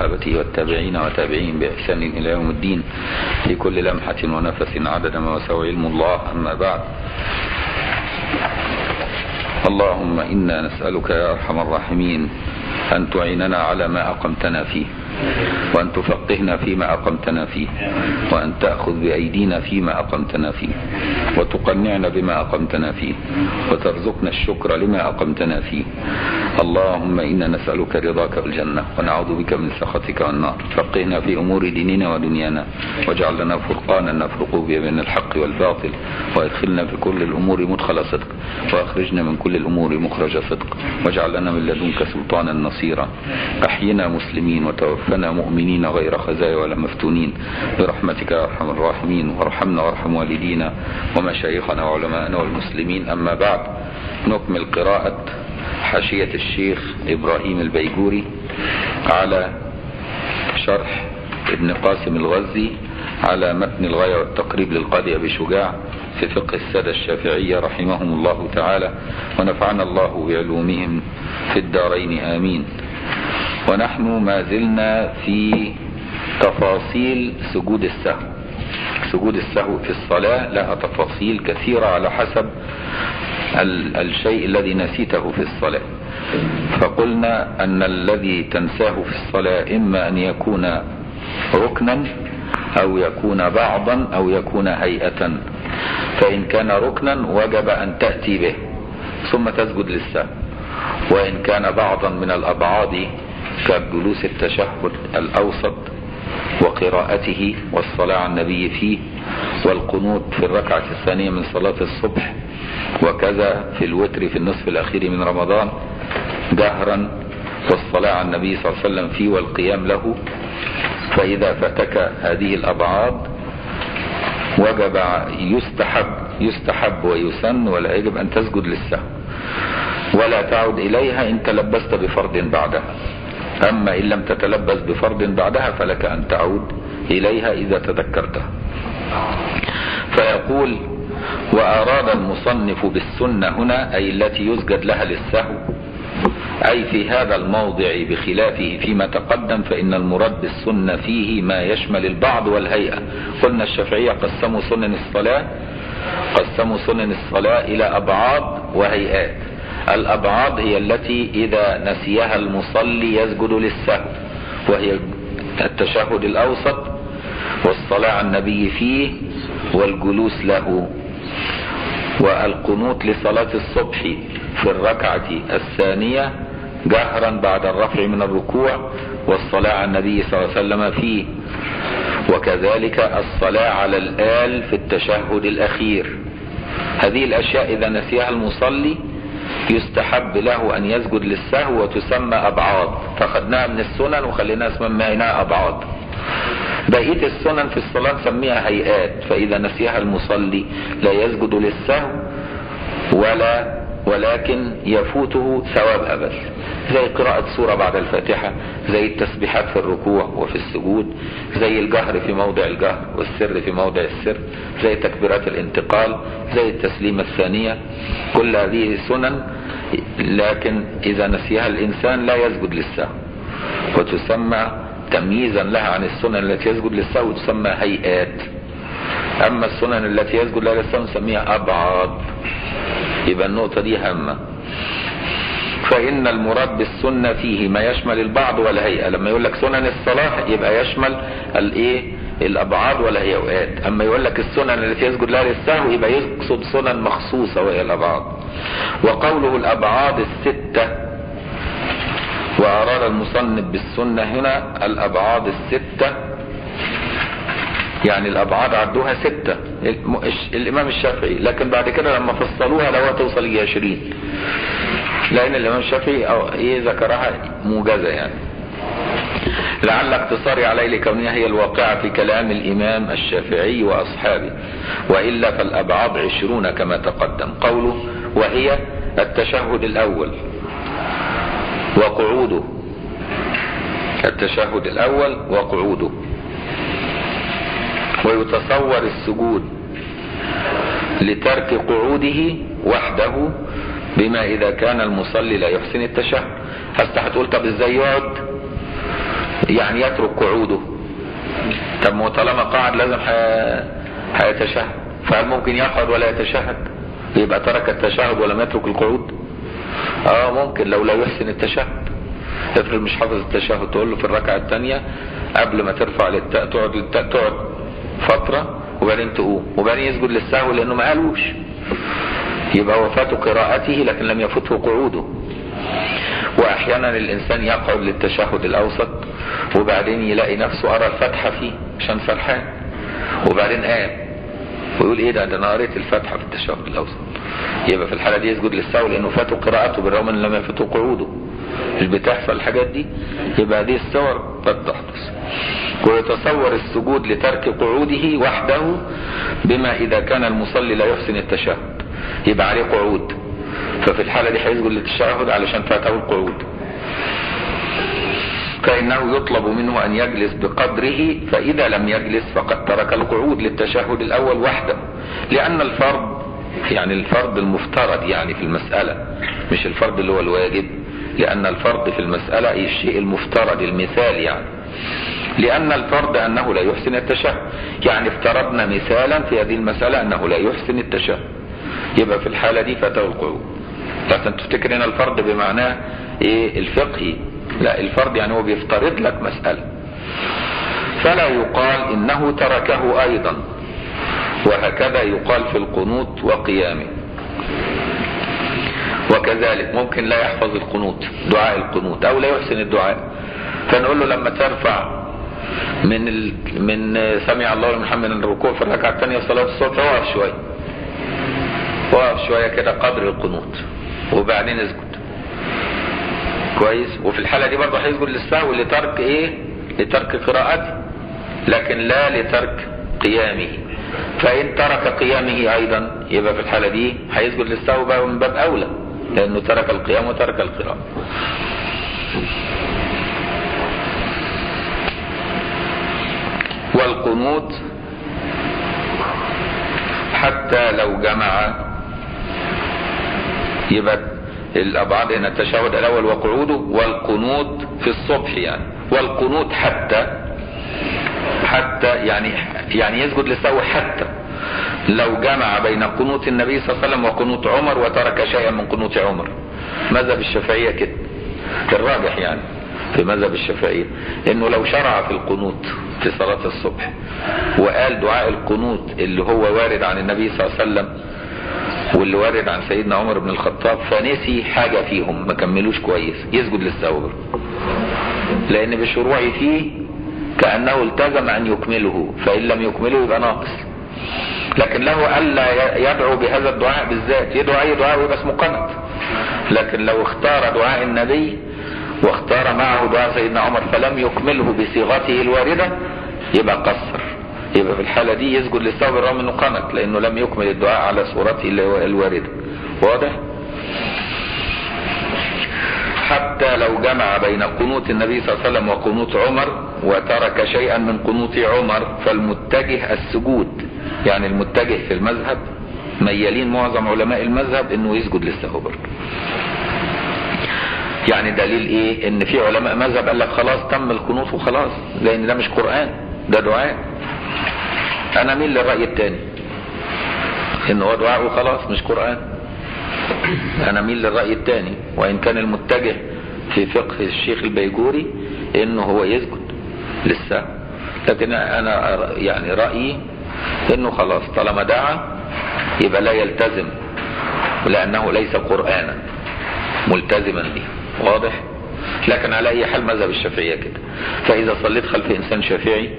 وصحابته والتابعين وتابعين بإحسان إلى يوم الدين في كل لمحة ونفس عدد ما وسع علم الله. أما بعد اللهم إنا نسألك يا أرحم الراحمين أن تعيننا على ما أقمتنا فيه وأن تفقهنا فيما أقمتنا فيه وأن تأخذ بأيدينا فيما أقمتنا فيه وتقنعنا بما أقمتنا فيه وترزقنا الشكر لما أقمتنا فيه اللهم إنا نسألك رضاك والجنة ونعوذ بك من سخطك والنار. فقهنا في أمور ديننا ودنيانا واجعل لنا فرقانا نفرق بين الحق والباطل وأدخلنا في كل الأمور مدخل صدق وأخرجنا من كل الأمور مخرج صدق واجعل لنا من لدنك سلطانا نصيرا. أحينا مسلمين وتوفنا مؤمنين غير خزايا ولا مفتونين. برحمتك يا أرحم الراحمين وارحمنا وارحم والدينا ومشايخنا وعلماءنا والمسلمين. أما بعد نكمل قراءة حاشية الشيخ إبراهيم البيجوري على شرح ابن قاسم الغزي على متن الغاية والتقريب للقاضي أبي شجاع في فقه السادة الشافعية رحمهم الله تعالى ونفعنا الله بعلومهم في الدارين آمين. ونحن ما زلنا في تفاصيل سجود السهو سجود السهو في الصلاة لها تفاصيل كثيرة على حسب الشيء الذي نسيته في الصلاة. فقلنا أن الذي تنساه في الصلاة إما أن يكون ركنا أو يكون بعضا أو يكون هيئة. فإن كان ركنا وجب أن تأتي به ثم تسجد للسهو. وإن كان بعضا من الأبعاد كجلوس التشهد الأوسط وقراءته والصلاة على النبي فيه والقنوت في الركعة الثانية من صلاة الصبح وكذا في الوتر في النصف الأخير من رمضان جهرا والصلاة على النبي صلى الله عليه وسلم فيه والقيام له. فإذا فتك هذه الأبعاد وجب يستحب يستحب ويسن ولا يجب أن تسجد للسهو ولا تعود إليها إن تلبست بفرض بعدها. أما إن لم تتلبس بفرض بعدها فلك أن تعود إليها إذا تذكرتها. فيقول وأراد المصنف بالسنة هنا أي التي يسجد لها للسهو أي في هذا الموضع بخلافه فيما تقدم فإن المراد بالسنة فيه ما يشمل البعض والهيئة. قلنا الشافعية قسموا سنن الصلاة قسموا سنن الصلاة إلى أبعاد وهيئات. الأبعاد هي التي إذا نسيها المصلي يسجد للسهو وهي التشهد الأوسط والصلاة على النبي فيه والجلوس له والقنوت لصلاة الصبح في الركعة الثانية جهرا بعد الرفع من الركوع والصلاة على النبي صلى الله عليه وسلم فيه. وكذلك الصلاة على الآل في التشهد الأخير. هذه الأشياء إذا نسيها المصلي يستحب له أن يسجد للسهو وتسمى أبعاد. فخدناها من السنن وخليناها سميناها أبعاد. بقية السنن في الصلاة نسميها هيئات. فإذا نسيها المصلي لا يسجد للسهو ولا ولكن يفوته ثوابها بس زي قراءة سورة بعد الفاتحة زي التسبيحات في الركوع وفي السجود زي الجهر في موضع الجهر والسر في موضع السر زي تكبيرات الانتقال زي التسليمة الثانية. كل هذه سنن لكن إذا نسيها الإنسان لا يسجد للسهو وتسمى تمييزا لها عن السنن التي يسجد للسهو تسمى هيئات. أما السنن التي يسجد لها للسهو نسميها أبعاد. يبقى النقطة دي هامة فإن المراد بالسنة فيه ما يشمل البعض والهيئة لما يقول لك سنن الصلاة يبقى يشمل الإيه؟ الأبعاد والهيئات أما يقول لك السنن التي يسجد لها للسهو يبقى يقصد سنن مخصوصة وهي الأبعاد. وقوله الأبعاد الستة وأراد المصنف بالسنة هنا الأبعاد الستة يعني الأبعاد عدوها ستة الإمام الشافعي لكن بعد كده لما فصلوها لو توصل ل 20 لأن الإمام الشافعي أو إيه ذكرها موجزة يعني. لعل اقتصاري عليه لكونها هي الواقعة في كلام الإمام الشافعي وأصحابه. وإلا فالأبعاد عشرون كما تقدم. قوله وهي التشهد الأول. وقعوده. التشهد الأول وقعوده. ويتصور السجود لترك قعوده وحده بما إذا كان المصلي لا يحسن التشهد. هسه هتقول طب إزاي يقعد؟ يعني يترك قعوده. طب ما طالما قعد لازم هيتشهد. فهل ممكن يقعد ولا يتشهد؟ يبقى ترك التشهد ولم يترك القعود؟ آه ممكن لو لا يحسن التشهد. افرض مش حافظ التشهد تقول له في الركعة الثانية قبل ما ترفع للتاء تقعد للتاء تقعد فترة وبعدين تقوم. وبعدين يسجد للسهو لأنه ما قالوش. يبقى وفاته قراءته لكن لم يفته قعوده. وأحيانا الإنسان يقعد للتشهد الأوسط وبعدين يلاقي نفسه أرى الفاتحه فيه عشان سرحان وبعدين قام ويقول إيه ده؟ ده أنا قريت الفاتحه في التشهد الأوسط. يبقى في الحالة دي يسجد للسهو لأنه فاته قراءته بالرغم إن لم يفته قعوده. مش بتحصل الحاجات دي يبقى هذه الصور قد تحدث ويتصور السجود لترك قعوده وحده بما إذا كان المصلي لا يحسن التشهد. يبقى عليه قعود. ففي الحالة دي هيسجد للتشهد علشان فاته القعود فإنه يطلب منه أن يجلس بقدره فإذا لم يجلس فقد ترك القعود للتشهد الأول وحده. لأن الفرض يعني الفرض المفترض يعني في المسألة مش الفرض اللي هو الواجب. لأن الفرض في المسألة الشيء المفترض المثال يعني. لأن الفرض أنه لا يحسن التشهد. يعني افترضنا مثالا في هذه المسألة أنه لا يحسن التشهد. يبقى في الحالة دي فاته القعود لكن تفتكر هنا الفرض بمعناه إيه؟ الفقهي. لا الفرض يعني هو بيفترض لك مسألة. فلا يقال إنه تركه أيضا. وهكذا يقال في القنوت وقيامه. وكذلك ممكن لا يحفظ القنوت دعاء القنوت أو لا يحسن الدعاء. فنقول له لما ترفع من ال... من سمع الله لمن حمد الركوع في الركعة الثانية صلاه الصبح وقف شوية وقف شوية كده قدر القنوت. وبعدين اسجد. كويس؟ وفي الحالة دي برضه هيسجد للسهو لترك إيه؟ لترك قراءته لكن لا لترك قيامه. فإن ترك قيامه أيضا يبقى في الحالة دي هيسجد للسهو بقى من باب أولى لأنه ترك القيام وترك القراءة. والقنوت حتى لو جمع. يبقى الأبعاد هنا التشهد الأول وقعوده والقنوت في الصبح يعني. والقنوت حتى حتى يعني يعني يسجد للسهو حتى. لو جمع بين قنوت النبي صلى الله عليه وسلم وقنوت عمر وترك شيئا من قنوت عمر. مذهب الشافعية كده. الراجح يعني. في مذهب الشافعية إنه لو شرع في القنوت في صلاة الصبح وقال دعاء القنوت اللي هو وارد عن النبي صلى الله عليه وسلم واللي وارد عن سيدنا عمر بن الخطاب فنسي حاجة فيهم ما كملوش كويس يسجد للسهو لأن بشروعه فيه كأنه التزم أن يكمله فإن لم يكمله يبقى ناقص. لكن له ألا يدعو بهذا الدعاء بالذات يدعو أي دعاء ويبقى اسمه قنط لكن لو اختار دعاء النبي واختار معه دعاء سيدنا عمر فلم يكمله بصيغته الواردة يبقى قصر. يبقى في الحالة دي يسجد للسهو بالرغم انه قنط لأنه لم يكمل الدعاء على صورته الواردة. واضح؟ حتى لو جمع بين قنوت النبي صلى الله عليه وسلم وقنوت عمر وترك شيئا من قنوت عمر فالمتجه السجود يعني المتجه في المذهب ميالين معظم علماء المذهب إنه يسجد للسهو برضه يعني دليل إيه؟ إن في علماء مذهب قال لك خلاص تم القنوت وخلاص لأن ده مش قرآن ده دعاء. أنا مين للرأي التاني؟ إن هو دعاء وخلاص مش قرآن. أنا مين للرأي التاني؟ وإن كان المتجه في فقه الشيخ البيجوري انه هو يسجد للسهو لكن أنا يعني رأيي إنه خلاص طالما دعا يبقى لا يلتزم لأنه ليس قرآنا ملتزما به. واضح؟ لكن على أي حال مذهب الشافعية كده. فإذا صليت خلف إنسان شافعي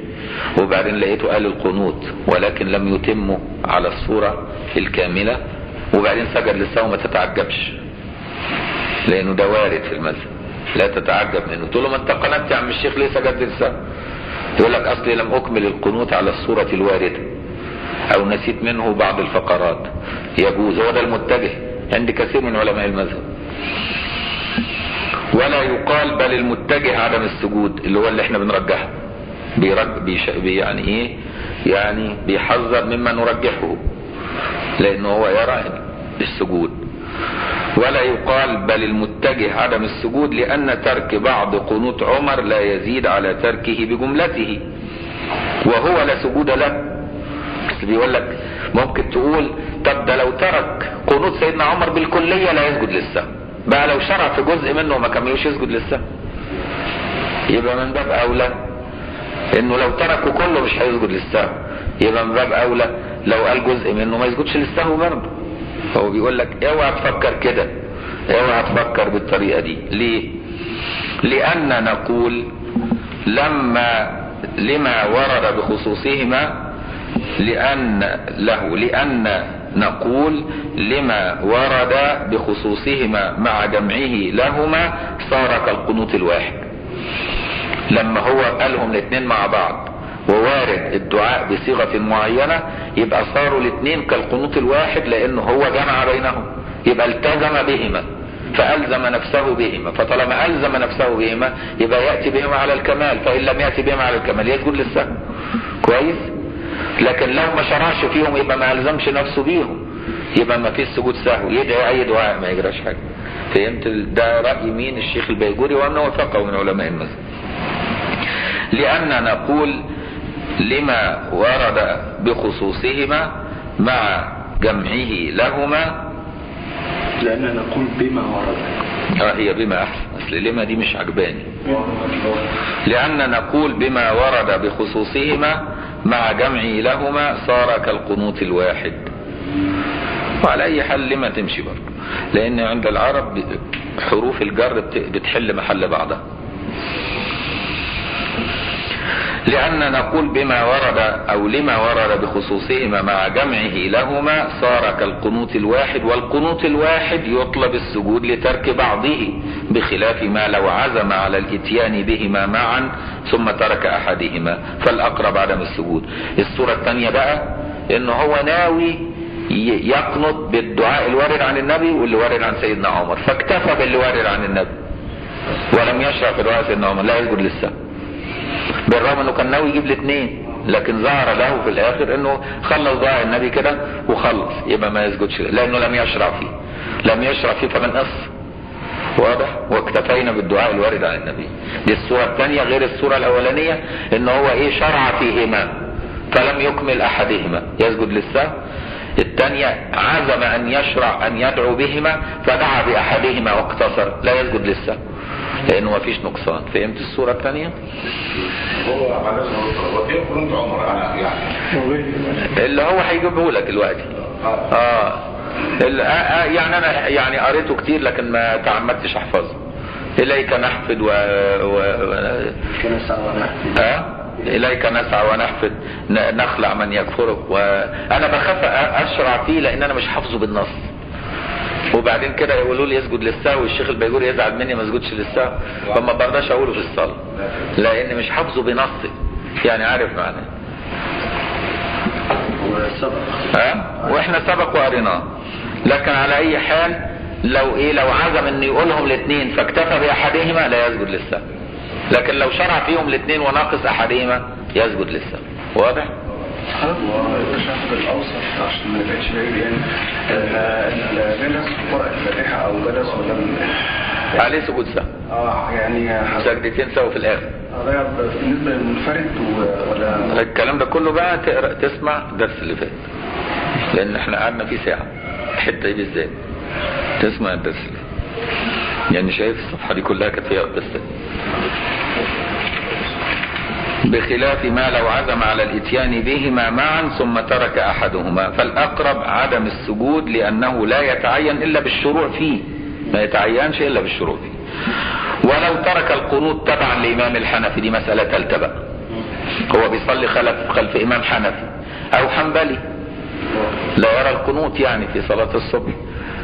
وبعدين لقيته قال القنوت ولكن لم يتمه على الصورة الكاملة وبعدين سجد للسهو ما تتعجبش. لأنه ده وارد في المذهب. لا تتعجب منه. تقول له ما انت قنت يا عم الشيخ ليه سجدت للسهو؟ يقول لك أصلي لم أكمل القنوت على الصورة الواردة أو نسيت منه بعض الفقرات. يجوز. هو ده المتجه عند كثير من علماء المذهب. ولا يقال بل المتجه عدم السجود اللي هو اللي إحنا بنرجحه. بيرج بي يعني إيه؟ يعني بيحذر مما نرجحه لأنه هو يرى السجود. ولا يقال بل المتجه عدم السجود لأن ترك بعض قنوت عمر لا يزيد على تركه بجملته. وهو لا سجود له. بس بيقول لك ممكن تقول طب ده لو ترك قنوت سيدنا عمر بالكلية لا يسجد للسهو بقى لو شرع في جزء منه وما كملوش يسجد للسهو يبقى من باب أولى إنه لو تركه كله مش هيسجد للسهو يبقى من باب أولى لو قال جزء منه ما يسجدش للسهو برضه. فهو بيقول لك اوعى تفكر كده. اوعى تفكر بالطريقة دي. ليه؟ لأن نقول لما لما ورد بخصوصهما لأن له لأن نقول لما ورد بخصوصهما مع جمعه لهما صار كالقنوت الواحد. لما هو قالهم الاثنين مع بعض ووارد الدعاء بصيغة معينة يبقى صاروا الاثنين كالقنوت الواحد لأنه هو جمع بينهم. يبقى التزم بهما فألزم نفسه بهما. فطالما ألزم نفسه بهما يبقى يأتي بهما على الكمال فإن لم يأتي بهما على الكمال يسجد للسهو كويس؟ لكن لو ما شرعش فيهم يبقى ما ألزمش نفسه بيهم. يبقى ما فيش سجود سهو. يدعي أي دعاء ما يجراش حاجة. فهمت؟ ده رأي مين؟ الشيخ البيجوري وأنه وثقه من علماء المسجد لأن نقول لما ورد بخصوصهما مع جمعه لهما. لأن نقول بما ورد. آه هي بما أحسن. أصل لما دي مش عجباني. لأن نقول بما ورد بخصوصهما مع جمعه لهما صار كالقنوت الواحد. وعلى أي حال لما تمشي برضه؟ لأن عند العرب حروف الجر بتحل محل بعضها. لأن نقول بما ورد أو لما ورد بخصوصهما مع جمعه لهما صار كالقنوت الواحد والقنوت الواحد يطلب السجود لترك بعضه بخلاف ما لو عزم على الإتيان بهما معا ثم ترك أحدهما. فالأقرب عدم السجود. الصورة الثانية بقى إن هو ناوي يقنط بالدعاء الوارد عن النبي واللي وارد عن سيدنا عمر. فاكتفى باللي وارد عن النبي ولم يشرع في دعاء سيدنا عمر. لا يسجد للسهو بالرغم انه كان ناوي يجيب الاثنين لكن ظهر له في الآخر انه خلص دعاء النبي كده وخلص يبقى ما يسجدش لأنه لم يشرع فيه. لم يشرع فيه فمن قص واضح؟ واكتفينا بالدعاء الوارد عن النبي. دي الصورة الثانية غير الصورة الأولانية إن هو إيه؟ شرع فيهما فلم يكمل أحدهما. يسجد للسهو. الثانية عزم أن يشرع أن يدعو بهما فدعا بأحدهما واقتصر. لا يسجد للسهو. لأنه ما فيش نقصان. فهمت الصورة الثانية؟ هو عمر أنا يعني. اللي هو هيجيبه لك دلوقتي. آه. ال- آه، آه، يعني أنا يعني قريته كتير لكن ما تعمدتش أحفظه. إليك نحفد و, و... آه؟ إليك نسعى ونحفد. نخلع من يكفرك وأنا بخاف أشرع فيه لأن أنا مش حافظه بالنص. وبعدين كده يقولوا لي اسجد للسهو والشيخ البيجوري يزعل مني ما اسجدش للسهو. فما برضاش اقوله في الصلاة لأن مش حافظه بنصه يعني عارف معناه ها؟ وإحنا سبق وقريناه. لكن على اي حال لو إيه لو عزم ان يقولهم الاثنين فاكتفى بأحدهما لا يسجد للسهو. لكن لو شرع فيهم الاثنين وناقص أحدهما يسجد للسهو. واضح؟ هو التشهد الاوسط عشان ما نبقاش بعيد يعني ال- الجلس قراءة الفاتحة أو جلس ولم عليه سجود سهو آه يعني سجدتين سوا في الآخر. حضرتك بالنسبة للمنفرد ولا الكلام ده كله بقى تقرا تسمع الدرس اللي فات. لأن إحنا قعدنا فيه ساعة. الحتة دي بالذات. تسمع الدرس اللي فات. يعني شايف الصفحة دي كلها كانت فيها ده بخلاف ما لو عزم على الإتيان بهما معا ثم ترك أحدهما. فالأقرب عدم السجود لأنه لا يتعين إلا بالشروع فيه. ما يتعينش إلا بالشروع فيه. ولو ترك القنوت تبعا لإمام الحنفي دي مسألة ثالثه بقى هو بيصلي خلف خلف إمام حنفي. أو حنبلي. لا يرى القنوت يعني في صلاة الصبح.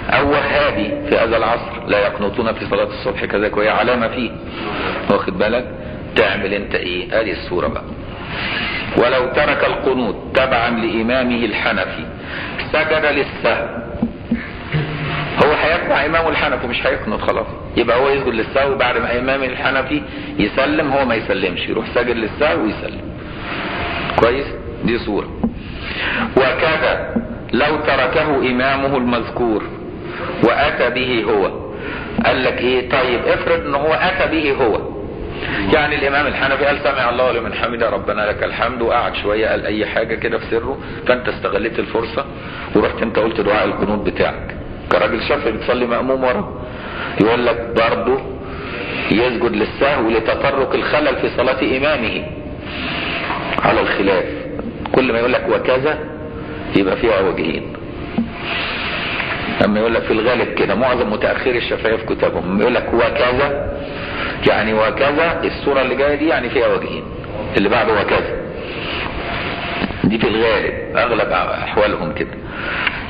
أو وهابي في هذا العصر. لا يقنطون في صلاة الصبح كذلك. وهي علامة فيه. واخد بالك؟ تعمل أنت إيه؟ ادي الصورة بقى. ولو ترك القنوت تبعا لإمامه الحنفي سجد للسهو هو هيتبع امامه الحنفي مش هيقنط خلاص. يبقى هو يسجد للسهو بعد ما امامه الحنفي يسلم هو ما يسلمش. يروح ساجد للسهو ويسلم. كويس؟ دي صورة وكذا لو تركه إمامه المذكور وأتى به هو. قال لك إيه؟ طيب افرض إن هو أتى به هو. يعني الإمام الحنفي قال سمع الله لمن حمد ربنا لك الحمد. وقعد شوية قال أي حاجة كده في سره. فانت استغليت الفرصة ورحت أنت قلت دعاء القنوت بتاعك. كراجل شافعي بتصلي مأموم وراه يقول لك برضه يسجد للسهو لتطرق الخلل في صلاة إمامه على الخلاف. كل ما يقول لك وكذا يبقى فيها وجهين أما يقول لك في الغالب كده معظم متأخري الشافعيه في كتابهم. يقول لك وكذا يعني وكذا الصورة اللي جاية دي يعني فيها وجهين اللي بعده وكذا. دي في الغالب أغلب أحوالهم كده.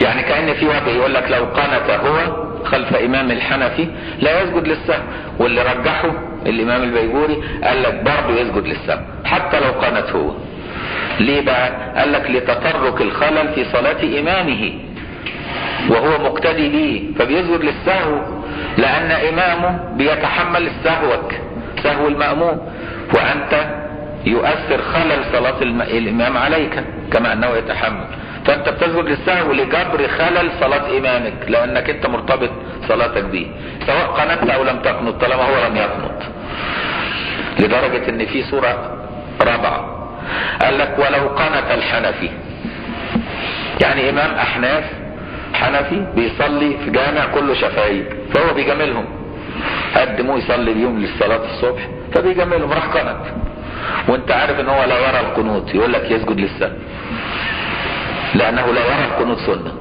يعني كأن في وجه يقول لك لو قنت هو خلف إمام الحنفي لا يسجد للسهو. واللي رجحه الإمام البيجوري قال لك برضه يسجد للسهو حتى لو قنت هو. ليه بقى؟ قال لك لتطرق الخلل في صلاة إمامه. وهو مقتدي به فبيسجد للسهو لأن إمامه بيتحمل سهوك سهو المأموم وأنت يؤثر خلل صلاة الإمام عليك كما أنه يتحمل. فأنت بتسجد للسهو لجبر خلل صلاة إمامك لأنك أنت مرتبط صلاتك به. سواء قنت أو لم تقنط طالما هو لم يقنط لدرجة إن في سورة رابعة قال لك ولو قنت الحنفي. يعني إمام أحناف حنفي بيصلي في جامع كله شافعي فهو بيجاملهم. قدموه يصلي بيهم للصلاة الصبح فبيجاملهم راح قنت وانت عارف ان هو لا يرى القنوت يقول لك يسجد للسهو لأنه لا يرى القنوت سنة.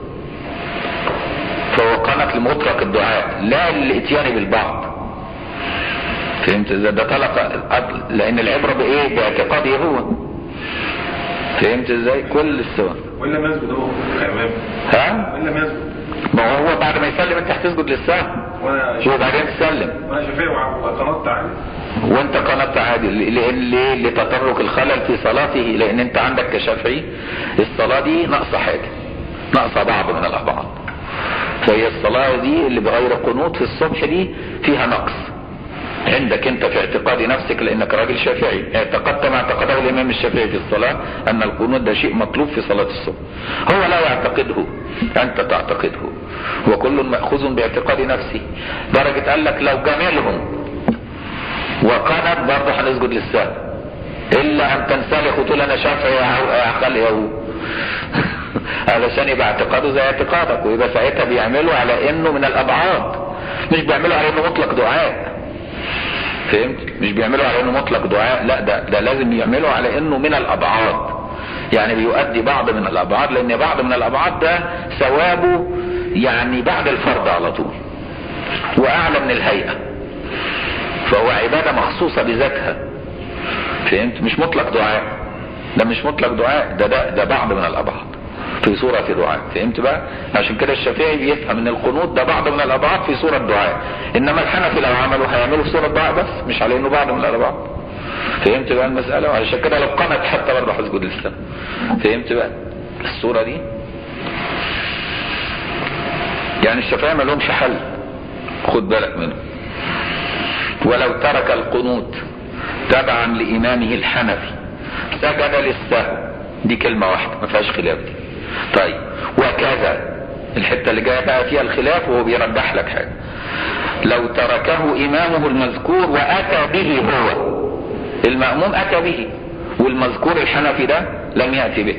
فهو قنت لمطلق الدعاء لا للإتيان بالبعض. فهمت؟ إزاي ده طلق لأن العبرة بإيه؟ باعتقاده هو. فهمت إزاي؟ كل السور وإن لم يسجد هو كإمام ها؟ وإن لم يسجد. ما هو بعد ما يسلم انت هتسجد وأنا وبعدين تسلم. وأنا شافعي وقنطت عادي وأنت قنطت عادي. لأن ليه لتطرق الخلل في صلاته؟ لأن أنت عندك كشافعي الصلاة دي ناقصة حاجة. ناقصة بعض من الابعاد فهي الصلاة دي اللي بغير قنوت في الصبح دي فيها نقص. عندك انت في اعتقاد نفسك لانك راجل شافعي. اعتقدت ما اعتقده الامام الشافعي في الصلاة ان القنوت ده شيء مطلوب في صلاة الصبح. هو لا يعتقده انت تعتقده. وكل مأخوذ باعتقاد نفسه درجة قال لك لو جاملهم وقنت برضه هنسجد للسهو إلا أن تنسلخ وتقول أنا شافعي يا عقل يا هو علشان يبقى اعتقاده زي اعتقادك ويبقى ساعتها بيعملوا على إنه من الأبعاد. مش بيعملوا على إنه مطلق دعاء. فهمت؟ مش بيعملوا على إنه مطلق دعاء لا ده ده لازم يعملوا على إنه من الأبعاد. يعني بيؤدي بعض من الأبعاد لأن بعض من الأبعاد ده ثوابه يعني بعد الفرض على طول وأعلى من الهيئة. فهو عبادة مخصوصة بذاتها. فهمت؟ مش مطلق دعاء. ده مش مطلق دعاء ده ده, ده بعض من الأبعاد. في صورة دعاء فهمت بقى؟ عشان كده الشافعي بيفهم إن القنوت ده بعض من الأبعاد في صورة دعاء. إنما الحنفي لو عملوا هيعملوا في صورة دعاء بس مش على إنه بعض من الأبعاد فهمت بقى المسألة؟ وعشان كده لو قنت حتى برضه هسجد للسلام فهمت بقى الصورة دي؟ يعني الشافعي ما لهمش حل. خد بالك منه. ولو ترك القنوت تبعا لإمامه الحنفي سجد للسهو. دي كلمة واحدة ما فيهاش خلاف دي. طيب وكذا. الحتة اللي جاية بقى فيها الخلاف وهو بيرجح لك حاجة. لو تركه إمامه المذكور وأتى به هو. المأموم أتى به والمذكور الحنفي ده لم يأتي به.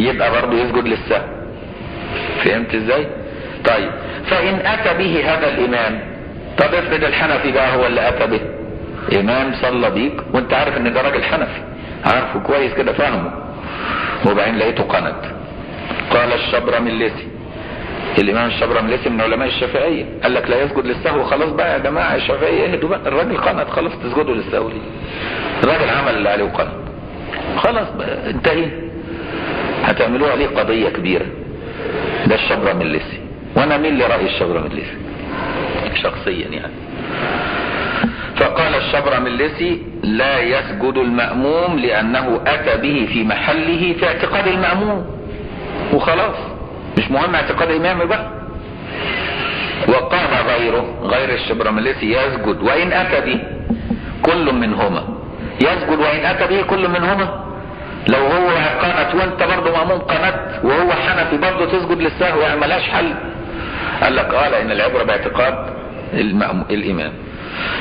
يبقى برضه يسجد للسهو فهمت إزاي؟ طيب فإن أتى به هذا الإمام طب افرض الحنفي بقى هو اللي أتى به. إمام صلى بيك وأنت عارف إن ده راجل حنفي. عارفه كويس كده فاهمه. وبعدين لقيته قنت قال الشبرملسي الإمام الشبرملسي من علماء الشافعية. قال لك لا يسجد للسهو. خلاص بقى يا جماعة الشافعيه اهدوا بقى. الراجل قنت خلاص تسجدوا للسهو ليه؟ الراجل عمل اللي عليه وقنت خلاص بقى انتهي. هتعملوا عليه قضية كبيرة؟ ده الشبرملسي وأنا مين لراي الشبرملسي شخصيا يعني. فقال الشبرملسي لا يسجد المأموم لأنه أتى به في محله في اعتقاد المأموم. وخلاص مش مهم اعتقاد الإمام بقى. وقال غيره غير الشبرملسي يسجد وإن أتى به كل منهما. يسجد وإن أتى به كل منهما. لو هو قنت وأنت برضه مأموم قنت وهو حنفي برضه تسجد للسهو يعني ملهاش حل. قال لك آه لأن العبرة باعتقاد. الإمام.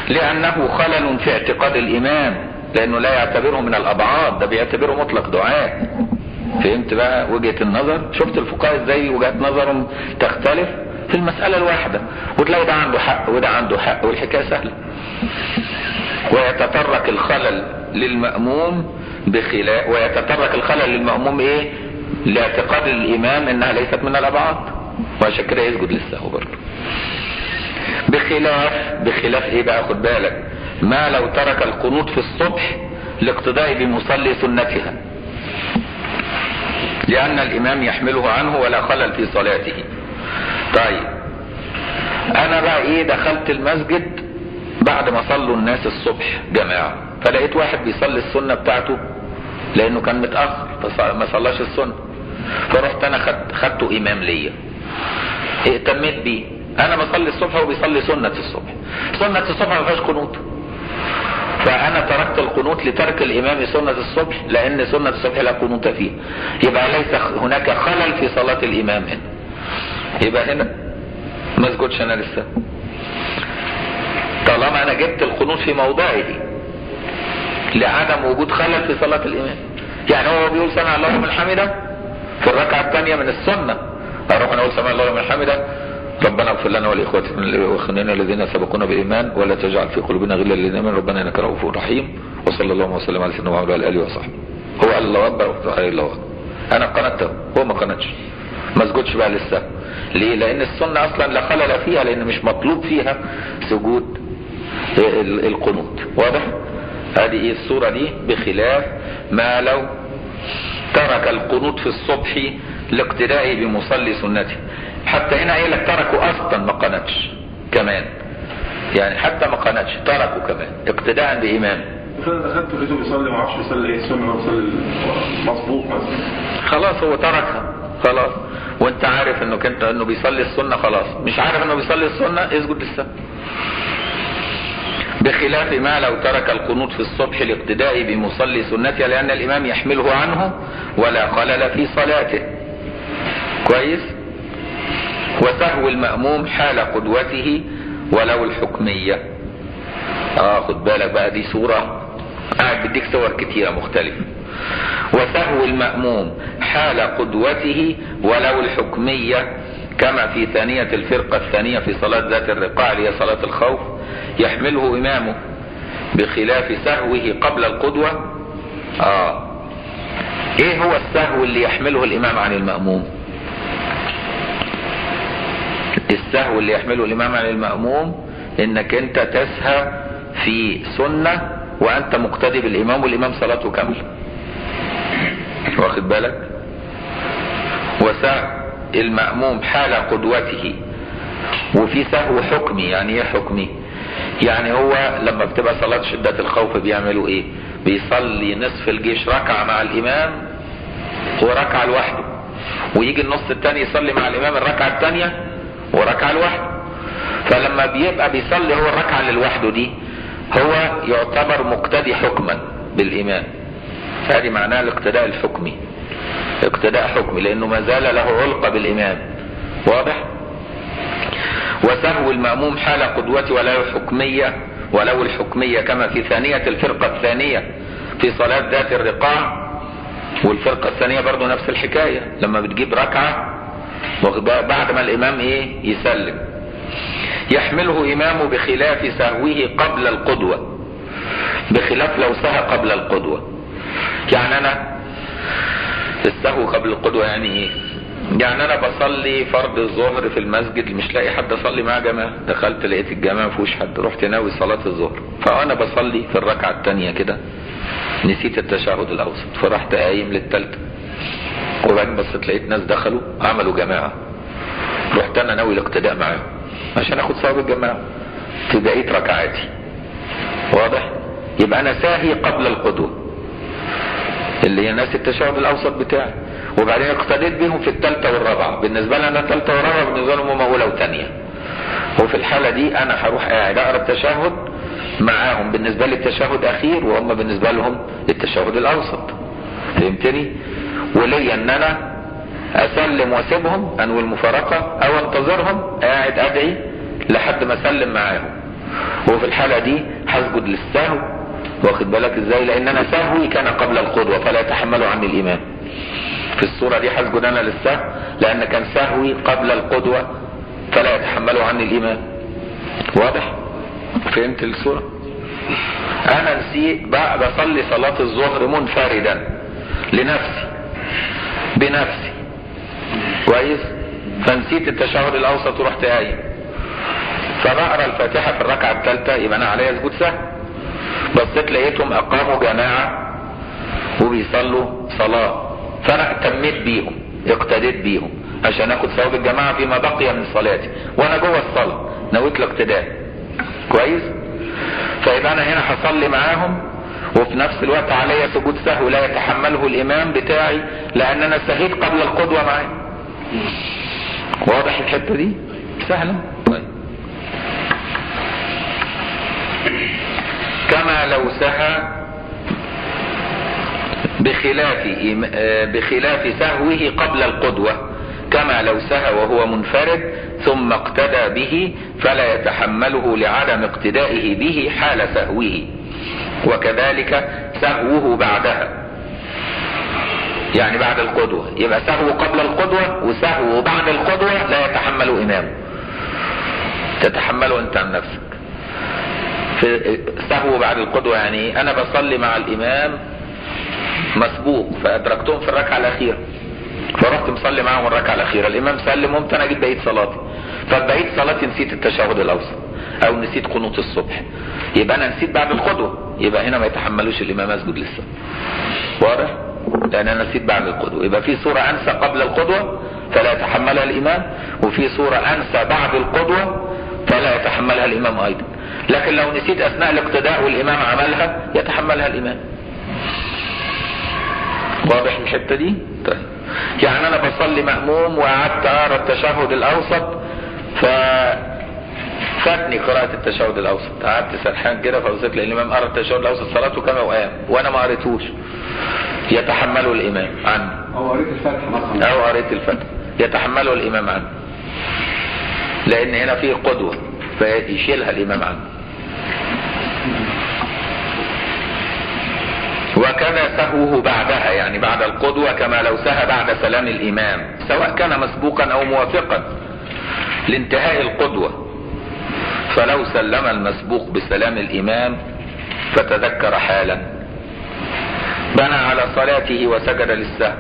لأنه خلل في اعتقاد الإمام لأنه لا يعتبره من الأبعاد ده بيعتبره مطلق دعاء. فهمت بقى وجهة النظر؟ شفت الفقهاء إزاي وجهات نظرهم تختلف؟ في المسألة الواحدة وتلاقي ده عنده حق وده عنده حق والحكاية سهلة. ويتطرق الخلل للمأموم بخلاف ويتطرق الخلل للمأموم إيه؟ لاعتقاد الإمام إنها ليست من الأبعاد. وعشان كده يسجد للسهو برضه بخلاف بخلاف إيه بقى؟ خد بالك. ما لو ترك القنوت في الصبح لاقتداء بمصلي سنتها. لأن الإمام يحمله عنه ولا خلل في صلاته. طيب. أنا بقى إيه؟ دخلت المسجد بعد ما صلوا الناس الصبح جماعة. فلقيت واحد بيصلي السنة بتاعته لأنه كان متأخر فما صلاش السنة. فرحت أنا خدت خدته إمام ليا. اهتميت بيه. أنا بصلي الصبح وبيصلي سنة الصبح. سنة الصبح ما فيهاش قنوت. فأنا تركت القنوت لترك الإمام سنة الصبح لأن سنة الصبح لا قنوت فيه يبقى ليس هناك خلل في صلاة الإمام هنا. يبقى هنا. ما اسجدش أنا لسه. طالما أنا جبت القنوت في موضعه لعدم وجود خلل في صلاة الإمام. يعني هو بيقول سمع الله حمده؟ في الركعة الثانية من السنة. أروح أنا أقول سمع الله حمده؟ ربنا اغفر لنا ولاخواننا الذين سبقونا بالايمان ولا تجعل في قلوبنا غلا للذين آمنوا. ربنا إنك رؤوف رحيم. وصلى الله وسلم على سيدنا محمد وعلى آله وصحبه. هو قال الله أكبر وقال الله. اكبر أنا قنته. هو ما قنتش. ما اسجدش بقى لسه. ليه؟ لأن السنة أصلا لا خلل فيها لأن مش مطلوب فيها سجود القنوت. واضح؟ هذه إيه الصورة دي؟ بخلاف ما لو ترك القنوت في الصبح لاقتدائه بمصلي سنته. حتى هنا قايل لك تركوا أصلا ما قنتش كمان. يعني حتى ما قنتش تركوا كمان اقتداء بامام دخلت لقيته بيصلي ما أعرفش يصلي إيه السنة ولا بيصلي مظبوط مثلا خلاص هو تركها. خلاص. وأنت عارف إنه كنت إنه بيصلي السنة خلاص. مش عارف إنه بيصلي السنة اسجد للسنه بخلاف ما لو ترك القنوت في الصبح لاقتداء بمصلي سنتها لأن الإمام يحمله عنه ولا خلل في صلاته. كويس؟ وسهو المأموم حال قدوته ولو الحكمية. آه خد بالك بقى دي صورة قاعد بديك صور كتيرة مختلفة. وسهو المأموم حال قدوته ولو الحكمية كما في ثانية الفرقة الثانية في صلاة ذات الرقاع هي صلاة الخوف يحمله إمامه بخلاف سهوه قبل القدوة. آه إيه هو السهو اللي يحمله الإمام عن المأموم؟ السهو اللي يحمله الإمام عن المأموم إنك أنت تسهى في سنة وأنت مقتدي بالإمام والإمام صلاته كاملة. واخد بالك؟ وسهو المأموم حال قدوته. وفي سهو حكمي يعني إيه حكمي؟ يعني هو لما بتبقى صلاة شدة الخوف بيعملوا إيه؟ بيصلي نصف الجيش ركعة مع الإمام وركعة لوحده. ويجي النص التاني يصلي مع الإمام الركعة التانية وركعة لوحده. فلما بيبقى بيصلي هو الركعة اللي لوحده دي هو يعتبر مقتدي حكما بالامام هذه معناها الاقتداء الحكمي. اقتداء حكمي لأنه ما زال له علقة بالامام واضح؟ وسهو المأموم حال قدوته ولو الحكمية ولو الحكمية كما في ثانية الفرقة الثانية في صلاة ذات الرقاع. والفرقة الثانية برضو نفس الحكاية لما بتجيب ركعة بعد ما الإمام إيه؟ يسلم. يحمله امامه بخلاف سهوه قبل القدوة. بخلاف لو سهى قبل القدوة. يعني أنا السهو قبل القدوة يعني إيه؟ يعني أنا بصلي فرض الظهر في المسجد مش لاقي حد أصلي معاه جماعة؟ دخلت لقيت الجماعة ما فيهوش حد. رحت ناوي صلاة الظهر. فأنا بصلي في الركعة الثانية كده. نسيت التشهد الأوسط. فرحت قايم للثالثه وبعدين بصيت لقيت ناس دخلوا عملوا جماعة. رحت أنا ناوي الاقتداء معاهم. عشان آخد ثواب الجماعة. في بقيه ركعاتي. واضح؟ يبقى أنا ساهي قبل القدوه اللي هي ناس التشهد الأوسط بتاعي. وبعدين اقتديت بيهم في الثالثه والرابعة. بالنسبة لي أنا الثالثه والرابعه بالنسبة لهم هم أولى وثانية. وفي الحالة دي أنا هروح قاعد أقرأ التشهد معاهم. بالنسبة لي التشهد أخير وهم بالنسبة لهم التشهد الأوسط. فهمتني؟ وليا أن أنا أسلم وأسيبهم انوي المفارقة أو أنتظرهم قاعد أدعي لحد ما أسلم معاهم. وفي الحالة دي هسجد للسهو. واخد بالك إزاي؟ لأن أنا سهوي كان قبل القدوة فلا يتحمل عني الامام في الصورة دي هسجد أنا للسهو لأن كان سهوي قبل القدوة فلا يتحمل عني الامام واضح؟ فهمت الصورة؟ أنا نسيت بقى بصلي صلاة الظهر منفردا لنفسي. بنفسي. كويس فنسيت التشهد الأوسط ورحت قايم فبقرأ الفاتحة في الركعة الثالثة يبقى أنا عليا سجود سهو بصيت لقيتهم أقاموا جماعة وبيصلوا صلاة. فأنا اهتميت بيهم اقتديت بيهم عشان آخد ثواب الجماعة فيما بقي من صلاتي. وأنا جوه الصلاة نويت الاقتداء. كويس؟ فيبقى أنا هنا هصلي معاهم وفي نفس الوقت عليا سجود سهو لا يتحمله الإمام بتاعي لأن أنا سهيت قبل القدوة معاه. واضح الحتة دي؟ سهلة. طيب. كما لو سهى بخلاف بخلاف سهوه قبل القدوة. كما لو سهى وهو منفرد ثم اقتدى به فلا يتحمله لعدم اقتدائه به حال سهوه. وكذلك سهوه بعدها. يعني بعد القدوة. يبقى سهو قبل القدوة وسهو بعد القدوة لا يتحمل إمام تتحمله أنت عن نفسك. في سهو بعد القدوة يعني أنا بصلي مع الإمام مسبوق فأدركتهم في الركعة الأخيرة. فرحت مصلي معاهم الركعة الأخيرة. الإمام سلم قمت أنا جيت بقيت صلاتي. فبقيت صلاتي نسيت التشهد الأوسط. أو نسيت قنوت الصبح. يبقى أنا نسيت بعد القدوة. يبقى هنا ما يتحملوش الإمام أسجد لسه. واضح؟ لأن أنا نسيت بعد القدوة. يبقى في صورة أنسى قبل القدوة فلا يتحملها الإمام وفي صورة أنسى بعد القدوة فلا يتحملها الإمام أيضا. لكن لو نسيت أثناء الاقتداء والإمام عملها يتحملها الإمام. واضح الحتة دي؟ طيب. يعني أنا بصلي مأموم وقعدت أقرأ التشهد الأوسط ف فاتني قراءة التشهد الأوسط. قعدت سرحان كده فوصلت الإمام قرأ التشهد الأوسط صلاته كما وقام وأنا ما قريتوش يتحمله الإمام عنه. أو قريت الفاتحه مثلا. أو قريت الفتح. يتحمله الإمام عنه. لأن هنا فيه قدوة فيشيلها الإمام عنه. وكذا سهوه بعدها يعني بعد القدوة كما لو سهى بعد سلام الإمام سواء كان مسبوقا أو موافقا لانتهاء القدوة. فلو سلم المسبوق بسلام الإمام فتذكر حالا. بنى على صلاته وسجد للسهو.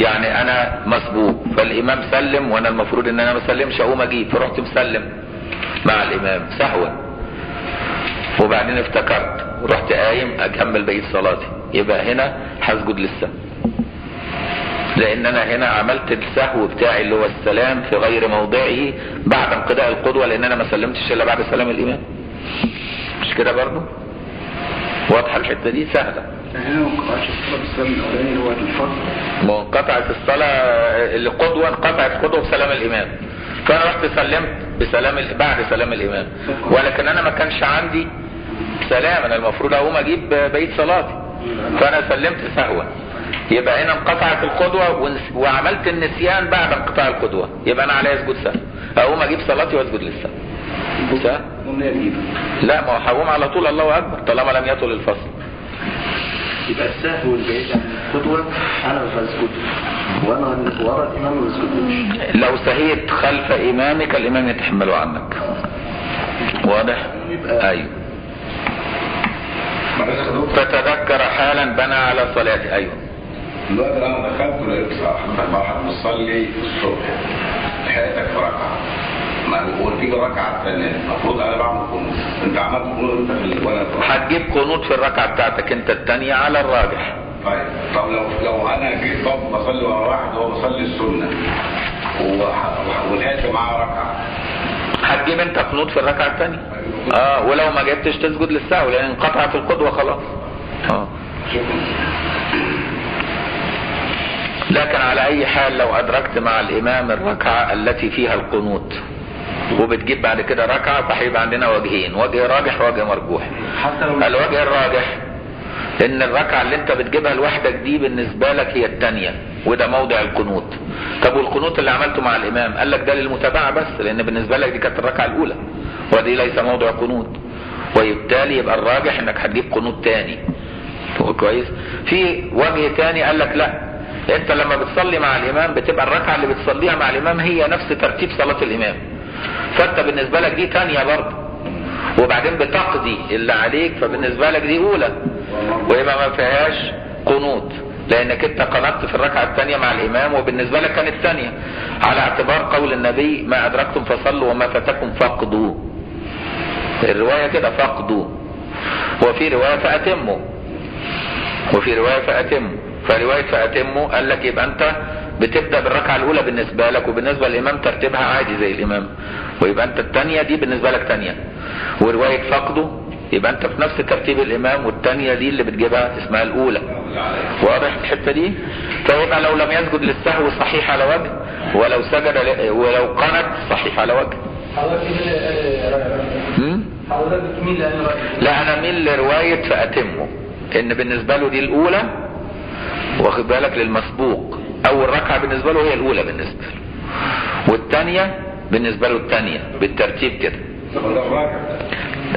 يعني أنا مسبوق فالإمام سلم وأنا المفروض إن أنا ما اسلمش أقوم أجيب فرحت مسلم مع الإمام سهوا. وبعدين افتكرت ورحت قايم أكمل بقية صلاتي. يبقى هنا هسجد للسهو. لأن أنا هنا عملت السهو بتاعي اللي هو السلام في غير موضعه بعد انقضاء القدوة لأن أنا ما سلمتش إلا بعد سلام الامام مش كده برضه واضحة الحتة دي؟ سهلة. هنا ما منقطعت الصلاة اللي قدوة انقطعت قدوة بسلام الإمام فأنا رحت سلمت بسلام بعد سلام الإمام ولكن أنا ما كانش عندي سلام. أنا المفروض أقوم أجيب بقية صلاتي. فأنا سلمت سهوا. يبقى هنا انقطعت القدوة وعملت النسيان بعد انقطاع القدوة. يبقى أنا عليا اسجد سهو أقوم أجيب صلاتي وأسجد للسهو لا ما هو هقوم على طول. الله أكبر. طالما لم يطل الفصل. يبقى السهو البعيد عن القدوة أنا مش هسجد. وأنا ورا الإمام ما بسجدش لو سهيت خلف إمامك الإمام يتحمله عنك. واضح؟ أيوه. فتذكر حالا بنى على صلاته. أيوه. دلوقتي أنا دخلت لقيت حضرتك بقى بتصلي الصبح حياتك في ركعة. ما هو في ركعة الثانية المفروض أنا بعمل قنوت. أنت عملت قنوت أنت في وأنا. هتجيب قنوط في الركعة بتاعتك أنت التانية على الراجح. طيب. طب لو لو أنا جيت طب بصلي ورا واحد وهو بيصلي السنة. ولقيت معاه ركعة. هتجيب أنت قنوط في الركعة التانية؟ آه ولو ما جبتش تسجد للسهو لأن انقطعت القدوة خلاص. آه. لكن على أي حال لو أدركت مع الإمام الركعة التي فيها القنوت وبتجيب بعد كده ركعة فهيبقى عندنا وجهين وجه راجح ووجه مرجوح. الوجه الراجح ان الركعة اللي أنت بتجيبها لوحدك دي بالنسبة لك هي التانية وده موضع القنوت. طب والقنوت اللي عملته مع الإمام؟ قال لك ده للمتابعة بس لأن بالنسبة لك دي كانت الركعة الأولى ودي ليس موضع قنوت. وبالتالي يبقى الراجح إنك هتجيب قنوت تاني. كويس. في وجه تاني قال لك لا انت لما بتصلي مع الامام بتبقى الركعة اللي بتصليها مع الامام هي نفس ترتيب صلاة الامام. فانت بالنسبة لك دي تانية برضه. وبعدين بتقضي اللي عليك فبالنسبة لك دي أولى. ويبقى ما فيهاش قنوت لأنك انت قنطت في الركعة الثانية مع الامام وبالنسبة لك كانت ثانية على اعتبار قول النبي ما أدركتم فصلوا وما فاتكم فاقضوا. الرواية كده فاقضوا. وفي رواية فأتموا. وفي رواية فأتموا. فرواية فاتموا قال لك يبقى أنت بتبدأ بالركعة الأولى بالنسبة لك وبالنسبة للإمام ترتيبها عادي زي الإمام. ويبقى أنت الثانية دي بالنسبة لك ثانية ورواية فقده يبقى أنت في نفس ترتيب الإمام والثانيه دي اللي بتجيبها اسمها الأولى. واضح الحتة دي؟ فيبقى لو لم يسجد للسهو صحيح على وجه ولو سجد ل... ولو قنت صحيح على وجه؟ لا أنا ميل لروايه فأتمه؟ إن بالنسبة له دي الأولى واخد بالك للمسبوق. أول ركعة بالنسبة له هي الأولى بالنسبة له. والثانية بالنسبة له الثانية بالترتيب كده.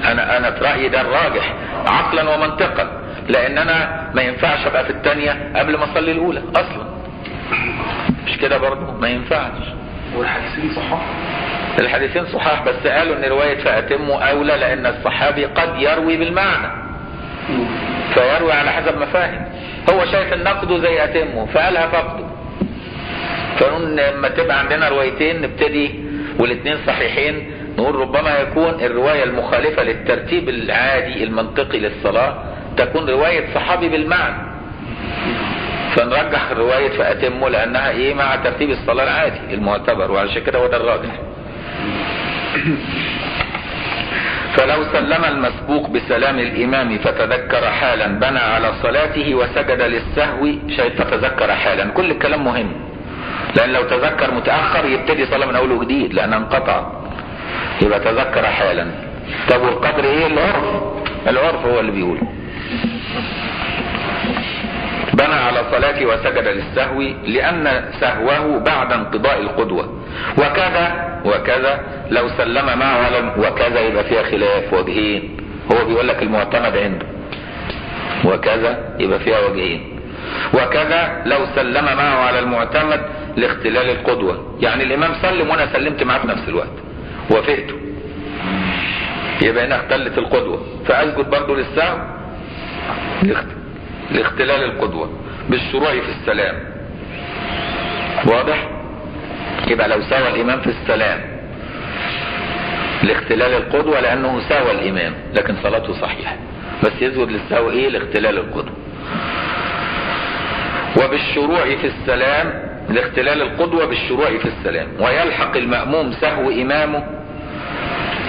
أنا أنا في رأيي ده الراجح عقلا ومنطقا. لأن أنا ما ينفعش أبقى في الثانية قبل ما أصلي الأولى أصلا. مش كده برضه؟ ما ينفعش. والحديثين صحاح؟ الحديثين صحاح بس قالوا إن رواية فاتموا أولى لأن الصحابي قد يروي بالمعنى. فيروي على حسب ما فاهم هو شايف النقد زي أتمه فقالها فقده فنقول لما تبقى عندنا روايتين نبتدي والاثنين صحيحين نقول ربما يكون الرواية المخالفة للترتيب العادي المنطقي للصلاة تكون رواية صحابي بالمعنى. فنرجح رواية فأتمه لأنها إيه؟ مع ترتيب الصلاة العادي المعتبر وعشان كده هو ده الراجح. فلو سلم المسبوق بسلام الإمام فتذكر حالا بنى على صلاته وسجد للسهو فتذكر حالا. كل الكلام مهم. لأن لو تذكر متأخر يبتدي صلاة من أول وجديد لأنها انقطع. يبقى تذكر حالا. طب والقدر إيه؟ العرف. العرف هو اللي بيقول. بنى على صلاته وسجد للسهو لأن سهوه بعد انقضاء القدوة. وكذا وكذا لو سلم معه على وكذا يبقى فيها خلاف وجهين. هو بيقول لك المعتمد عنده. وكذا يبقى فيها وجهين. وكذا لو سلم معه على المعتمد لاختلال القدوة. يعني الإمام سلم وأنا سلمت معاه في نفس الوقت. وافقته يبقى هنا اختلت القدوة. فأسجد برضه للسهو لاختلال القدوة. بالشروع في السلام. واضح؟ يبقى لو ساوى الإمام في السلام لاختلال القدوة لأنه ساوى الإمام لكن صلاته صحيحة. بس يسجد للسهو إيه؟ لاختلال القدوة. وبالشروع في السلام لاختلال القدوة بالشروع في السلام. ويلحق المأموم سهو إمامه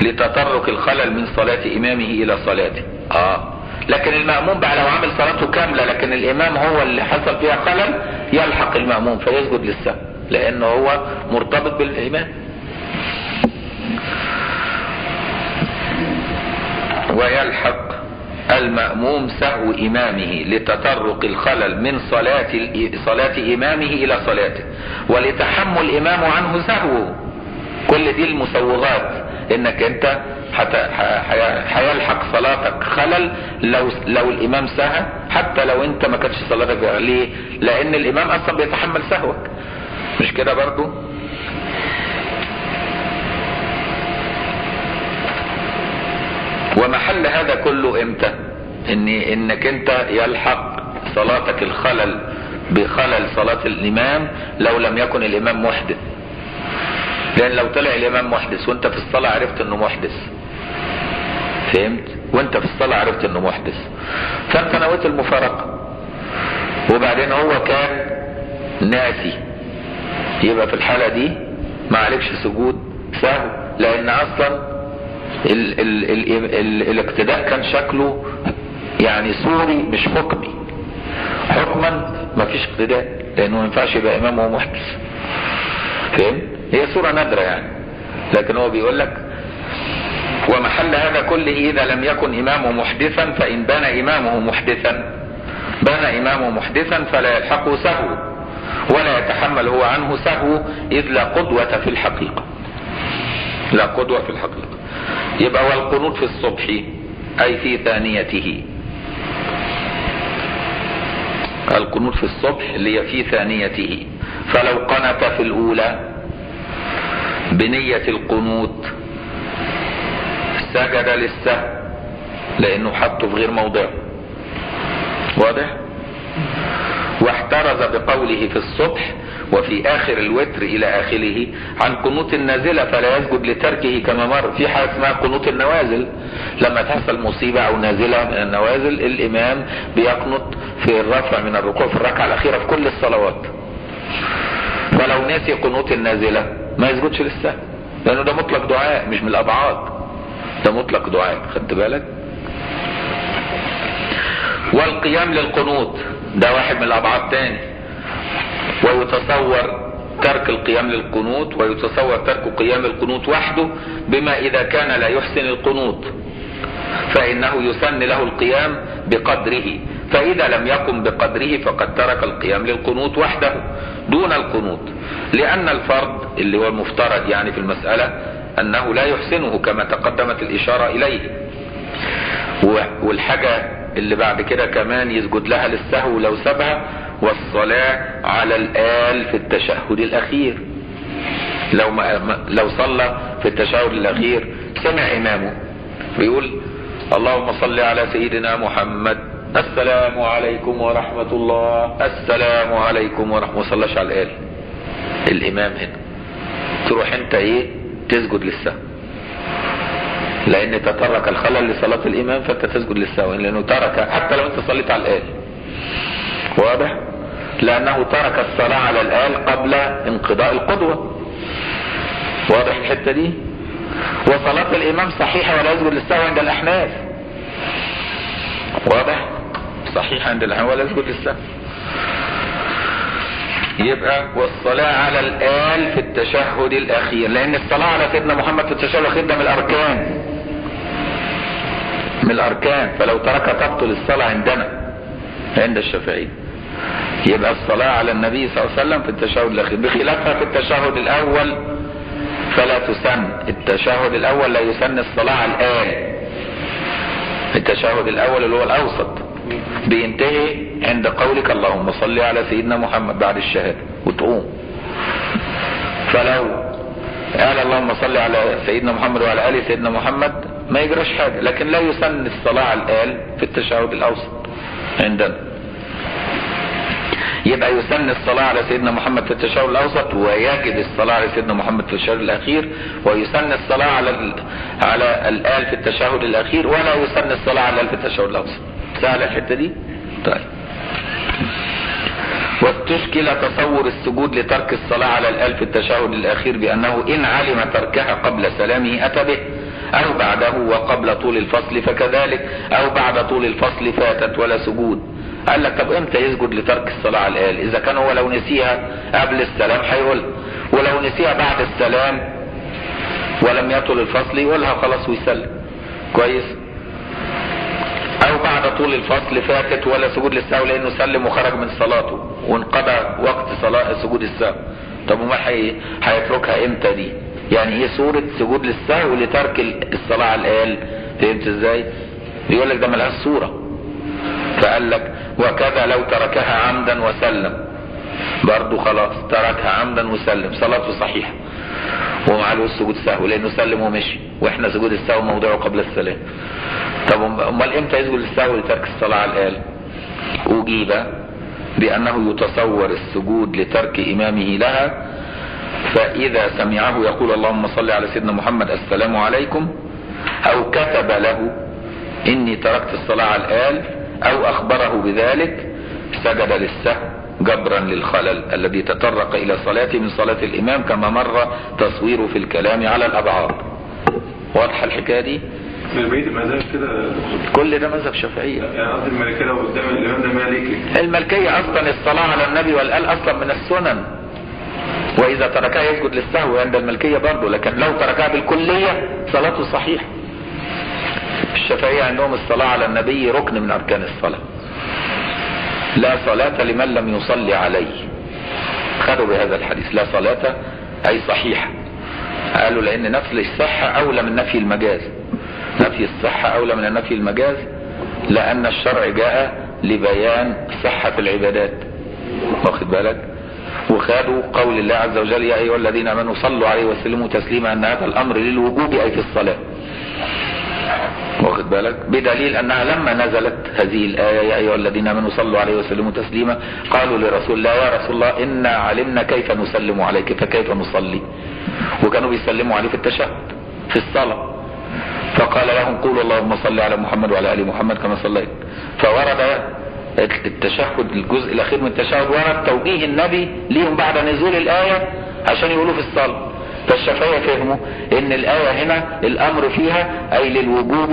لتطرق الخلل من صلاة إمامه إلى صلاته. آه. لكن المأموم بقى لو عمل صلاته كاملة لكن الإمام هو اللي حصل فيها خلل يلحق المأموم فيسجد للسهو لأنه هو مرتبط بالإمام ويلحق المأموم سهو إمامه لتطرق الخلل من صلاة صلاة إمامه إلى صلاته ولتحمل إمامه عنه سهوه. كل دي المسوغات إنك أنت هيلحق صلاتك خلل لو لو الإمام سهى حتى لو أنت ما كانتش صلاتك ليه لأن الإمام أصلا بيتحمل سهوك. مش كده برضو؟ ومحل هذا كله إمتى؟ ان إنك إنت يلحق صلاتك الخلل بخلل صلاة الإمام لو لم يكن الإمام محدث. لأن لو طلع الإمام محدث وإنت في الصلاة عرفت إنه محدث. فهمت؟ وإنت في الصلاة عرفت إنه محدث. فأنت نويت المفارقة. وبعدين هو كان ناسي. يبقى في الحالة دي ما عليكش سجود سهو لأن أصلا ال ال ال ال الاقتداء كان شكله يعني صوري مش حكمي. حكما ما فيش اقتداء لأنه ما ينفعش يبقى إمام وهو محدث. فهمت؟ هي صورة نادرة يعني. لكن هو بيقول لك ومحل هذا كله إذا لم يكن إمامه محدثا فإن بان إمامه محدثا. بان إمامه محدثا فلا يلحقه سهو. ولا يتحمل هو عنه سهو إذ لا قدوة في الحقيقة. لا قدوة في الحقيقة. يبقى والقنوت في الصبح أي في ثانيته. القنوت في الصبح اللي في ثانيته. فلو قنت في الأولى بنية القنوت سجد للسهو لأنه حطه في غير موضعه واضح؟ واحترز بقوله في الصبح وفي آخر الوتر إلى آخره عن قنوت النازلة فلا يسجد لتركه كما مر في حاجة اسمها قنوت النوازل. لما تحصل مصيبة أو نازلة من النوازل الإمام بيقنط في الرفع من الركوع في الركعة الأخيرة في كل الصلوات. ولو نسي قنوت النازلة ما يسجدش للسهو لأنه ده مطلق دعاء مش من الأبعاد. ده مطلق دعاء خدت بالك؟ والقيام للقنوت. ده واحد من الأبعاد تاني. ويتصور ترك القيام للقنوت ويتصور ترك قيام القنوت وحده بما إذا كان لا يحسن القنوت. فإنه يسن له القيام بقدره. فإذا لم يقم بقدره فقد ترك القيام للقنوت وحده دون القنوت. لأن الفرض اللي هو المفترض يعني في المسألة أنه لا يحسنه كما تقدمت الإشارة إليه. والحاجة اللي بعد كده كمان يسجد لها للسهو لو سابها والصلاة على الآل في التشهد الأخير. لو ما لو صلى في التشهد الأخير. سمع إمامه. بيقول اللهم صل على سيدنا محمد. السلام عليكم ورحمة الله. السلام عليكم ورحمة الله صلىش على الآل. الإمام هنا. تروح أنت إيه؟ تسجد للسهو. لأن تترك الخلل لصلاة الإمام فأنت تسجد للسهو لأنه ترك حتى لو أنت صليت على الآل. واضح؟ لأنه ترك الصلاة على الآل قبل انقضاء القدوة. واضح الحتة دي؟ وصلاة الإمام صحيحة ولا يسجد للسهو عند الأحناف. واضح؟ صحيح عند الأحناف ولا يسجد للسهو يبقى والصلاة على الآل في التشهد الأخير لأن الصلاة على سيدنا محمد في التشهد الأخير ده من الأركان. من الأركان فلو ترك تبطل الصلاة عندنا عند الشافعي يبقى الصلاة على النبي صلى الله عليه وسلم في التشهد الأخير. بخلافها في التشهد الأول فلا تسن. التشهد الأول لا يسن الصلاة على الآل التشهد الأول اللي هو الأوسط. بينتهي عند قولك اللهم صل على سيدنا محمد بعد الشهادة وتقوم. فلو قال اللهم صل على سيدنا محمد وعلى آل سيدنا محمد ما يجراش حاجة لكن لا يسن الصلاة على الآل في التشهد الأوسط. عندنا. يبقى يسن الصلاة على سيدنا محمد في التشهد الأوسط ويجب الصلاة على سيدنا محمد في التشهد الأخير ويسن الصلاة على ال... على الآل في التشهد الأخير ولا يسن الصلاة على الآل في التشهد الأوسط. سهل الحتة دي؟ طيب. واستشكل تصور السجود لترك الصلاة على الآل في التشهد الأخير بأنه إن علم تركها قبل سلامه أتى به. أو بعده وقبل طول الفصل فكذلك أو بعد طول الفصل فاتت ولا سجود. قال لك طب إمتى يسجد لترك الصلاة على الآل إذا كان هو لو نسيها قبل السلام هيقول ولو نسيها بعد السلام ولم يطل الفصل يقولها خلاص ويسلم. كويس؟ أو بعد طول الفصل فاتت ولا سجود للسهو لأنه سلم وخرج من صلاته. وانقضى وقت صلاة سجود السهو طب وما. هيتركها إمتى دي؟ يعني إيه صورة سجود للسهو لترك الصلاة على الآل؟ فهمت إزاي؟ يقول لك ده ملهاش صورة. فقال لك وكذا لو تركها عمدا وسلم. برضه خلاص تركها عمدا وسلم. صلاته صحيحة. ومعلوش سجود سهو لأنه سلم ومشي. وإحنا سجود السهو موضعه قبل السلام. طب أمال إمتى يسجد للسهو لترك الصلاة على الآل؟ أجيب بأنه يتصور السجود لترك إمامه لها فإذا سمعه يقول اللهم صل على سيدنا محمد السلام عليكم أو كتب له إني تركت الصلاة على الآل أو أخبره بذلك سجد للسهو جبرا للخلل الذي تطرق إلى صلاته من صلاة الإمام كما مر تصويره في الكلام على الأبعاد. واضحة الحكاية دي؟ المذاهب كده. كل ده مذهب شافعية. يعني قصدي الملكية لو قدام الإمام ده مالكي. الملكية أصلا الصلاة على النبي والآل أصلا من السنن. وإذا تركها يسجد للسهو عند الملكية برضه لكن لو تركها بالكلية صلاته صحيحة. الشافعية عندهم الصلاة على النبي ركن من أركان الصلاة. لا صلاة لمن لم يصلي عليه. خدوا بهذا الحديث لا صلاة أي صحيحة. قالوا لأن نفي الصحة أولى من نفي المجاز. نفي الصحة أولى من نفي المجاز لأن الشرع جاء لبيان صحة العبادات. واخد بالك؟ وخدوا قول الله عز وجل يا أيها الذين آمنوا صلوا عليه وسلموا تسليما أن هذا الأمر للوجوب أي في الصلاة. واخد بالك؟ بدليل أنها لما نزلت هذه الآية يا أيها الذين آمنوا صلوا عليه وسلموا تسليما قالوا لرسول الله يا رسول الله إنا علمنا كيف نسلم عليك فكيف نصلي؟ وكانوا بيسلموا عليه في التشهد في الصلاة. فقال لهم قولوا اللهم صل على محمد وعلى آل محمد كما صليت. فورد التشهد الجزء الأخير من التشهد ورد توجيه النبي ليهم بعد نزول الآية عشان يقولوا في الصلاة. فالشافعيه فهموا إن الآية هنا الأمر فيها أي للوجوب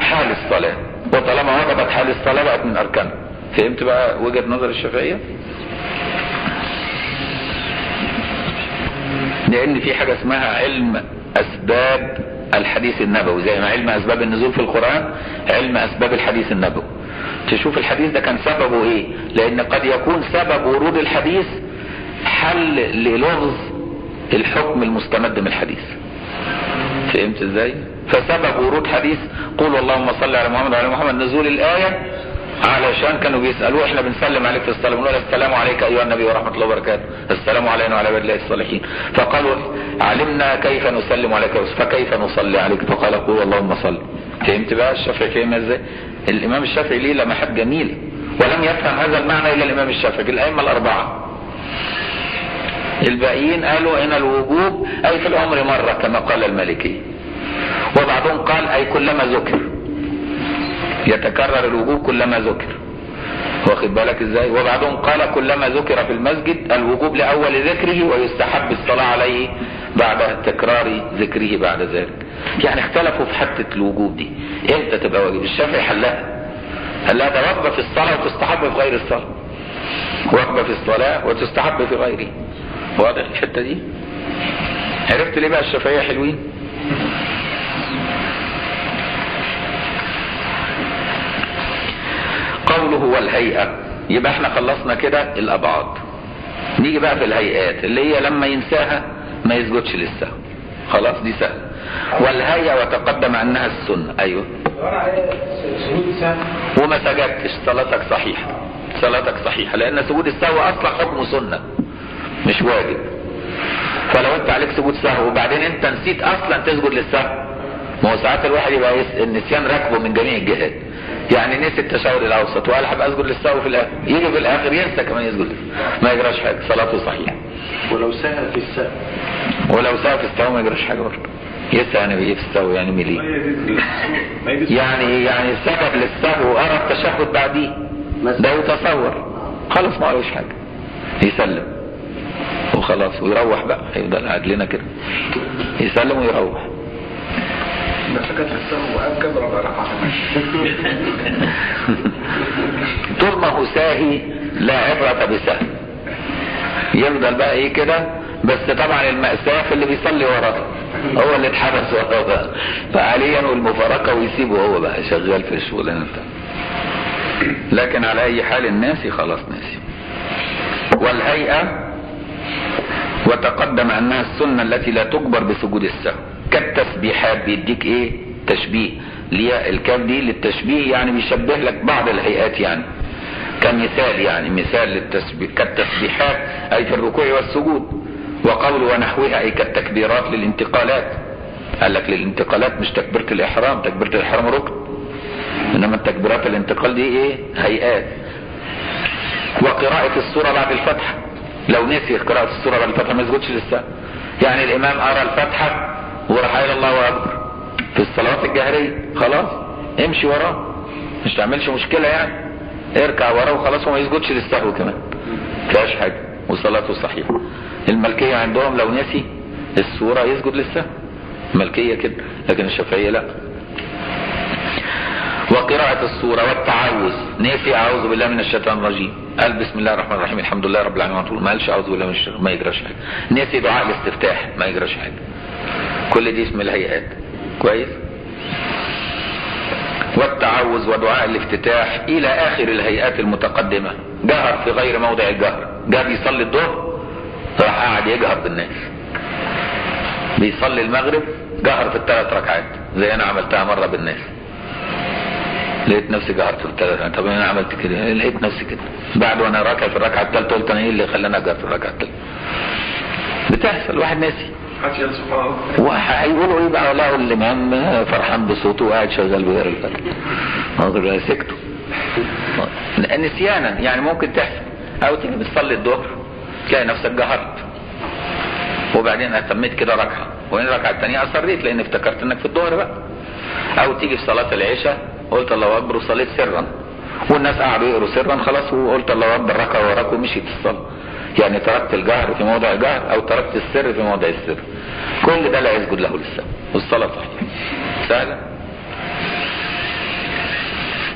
حال الصلاة. وطالما وجبت حال الصلاة بقت من اركانها فهمت بقى وجهة نظر الشافعيه لأن في حاجة اسمها علم أسباب الحديث النبوي. زي ما علم أسباب النزول في القرآن علم أسباب الحديث النبوي. تشوف الحديث ده كان سببه إيه؟ لأن قد يكون سبب ورود الحديث حل للغز الحكم المستمد من الحديث. فهمت إزاي؟ فسبب ورود حديث قول اللهم صل على محمد وعلى محمد نزول الآية علشان كانوا بيسألوه إحنا بنسلم عليك في الصلاه بنقول السلام عليك أيها النبي ورحمة الله وبركاته. السلام علينا وعلى عباد الله الصالحين. فقالوا علمنا كيف نسلم عليك فكيف نصلي عليك؟ فقال قول اللهم صل. فهمت بقى الشافعي فهم إزاي؟ الإمام الشافعي ليه لمحات جميله ولم يفهم هذا المعنى إلا الإمام الشافعي الأئمة الأربعة. الباقيين قالوا إن الوجوب أي في العمر مرة كما قال المالكي. وبعضهم قال أي كلما ذكر. يتكرر الوجوب كلما ذكر. واخد بالك إزاي؟ وبعضهم قال كلما ذكر في المسجد الوجوب لأول ذكره ويستحب الصلاة عليه بعد تكرار ذكره بعد ذلك. يعني اختلفوا في حتة الوجوب دي. إمتى تبقى واجب؟ الشافعي حلها. حلها ده وجبه في الصلاة وتستحب في غير الصلاة. وجبه في الصلاة وتستحب في غيره. واضح الحتة دي؟ عرفت ليه بقى الشافعية حلوين؟ قوله والهيئة. يبقى إحنا خلصنا كده الأبعاد. نيجي بقى في الهيئات اللي هي لما ينساها ما يسجدش للسهو خلاص دي سهل والهيئة وتقدم انها السنة. أيوه. وما سجدتش. صلاتك صحيحة. صلاتك صحيحة. لأن سجود السهو أصلا حكمه سنة مش واجب. فلو أنت عليك سجود سهو وبعدين أنت نسيت أصلا تسجد للسهو ما هو ساعات الواحد يبقى. النسيان راكبه من جميع الجهات. يعني نسي التشهد الأوسط وقال هبقى أسجد للسهو في الآخر. يجي في الآخر ينسى كمان يسجد ما يجراش حاجة. صلاته صحيحة. ولو سهل في السهل. ولو سهى في السهو ما يجراش حاجة برضه. يسهى يعني بايه في السهو يعني ملي يعني يعني سبب للسهو ارى التشهد بعديه. ده يتصور. خلاص ما قالوش حاجة. يسلم. وخلاص. ويروح بقى. هيفضل قاعد لنا كده. يسلم ويروح. السهو طول ما هو ساهي لا عبرة بسهو يفضل بقى إيه كده؟ بس طبعا المأساة في اللي بيصلي وراه هو اللي اتحبس وراه بقى. فعليا والمفارقة ويسيبه هو بقى شغال في الشغلانة لكن على أي حال الناسي خلاص ناسي والهيئة وتقدم أنها السنة التي لا تجبر بسجود السهو. كالتسبيحات بيديك إيه؟ تشبيه. ليه الكاف دي للتشبيه يعني بيشبه لك بعض الهيئات يعني. كمثال يعني مثال للتسبيح كالتسبيحات أي في الركوع والسجود وقول ونحوها أي كالتكبيرات للانتقالات. قال لك للانتقالات مش تكبيرة الإحرام تكبيرة الإحرام ركن. إنما التكبيرات الانتقال دي إيه؟ هيئات. وقراءة السورة بعد الفتحة لو نسي قراءة السورة بعد الفتحة ما يسجدش للسهو يعني الإمام قرأ الفاتحة وراح قايل الله أكبر. في الصلوات الجهرية خلاص امشي وراه. مش تعملش مشكلة يعني. اركع وراه وخلاص وما يسجدش للسهو كمان. فيهاش حاجة وصلاته صحيحة. الملكية عندهم لو نسي السورة يسجد للسهو. الملكية كده لكن الشافعية لا. وقراءة السورة والتعوذ. نسي أعوذ بالله من الشيطان الرجيم. قال بسم الله الرحمن الرحيم الحمد لله رب العالمين طول ما قالش أعوذ بالله من الشيطان ما يجراش حاجة. نسي دعاء الاستفتاح ما يجراش حاجة. كل دي اسم الهيئات. كويس؟ والتعوذ ودعاء الافتتاح إلى آخر الهيئات المتقدمة. جهر في غير موضع الجهر. جاء بيصلي الظهر راح قاعد يجهر بالناس. بيصلي المغرب جهر في الثلاث ركعات. زي أنا عملتها مرة بالناس. لقيت نفسي جهرت في الثلاث ركعات. طب أنا عملت كده؟ لقيت نفسي كده. بعد وأنا راكع في الركعة الثالثة قلت أنا إيه اللي خلاني أجهر في الركعة الثالثة؟ بتحصل واحد ناسي. وهيقولوا إيه بقى لقوا الامام فرحان بصوته وقاعد شغال بيقرا الفاتحه سكتوا نسيانا يعني ممكن تحصل أو تيجي بتصلي الظهر تلاقي نفسك جهرت. وبعدين اتميت كده ركعة. وبعدين الركعه الثانية أصريت لأن افتكرت إنك في الظهر بقى. أو تيجي في صلاة العشاء قلت الله أكبر وصليت سرا. والناس قعدوا يقروا سرا خلاص وقلت الله أكبر ركعة وراك ومشيت الصلاة. يعني تركت الجهر في موضع الجهر أو تركت السر في موضع السر. كل ده لا يسجد له للسهو والصلاة صحيحة. سهلة؟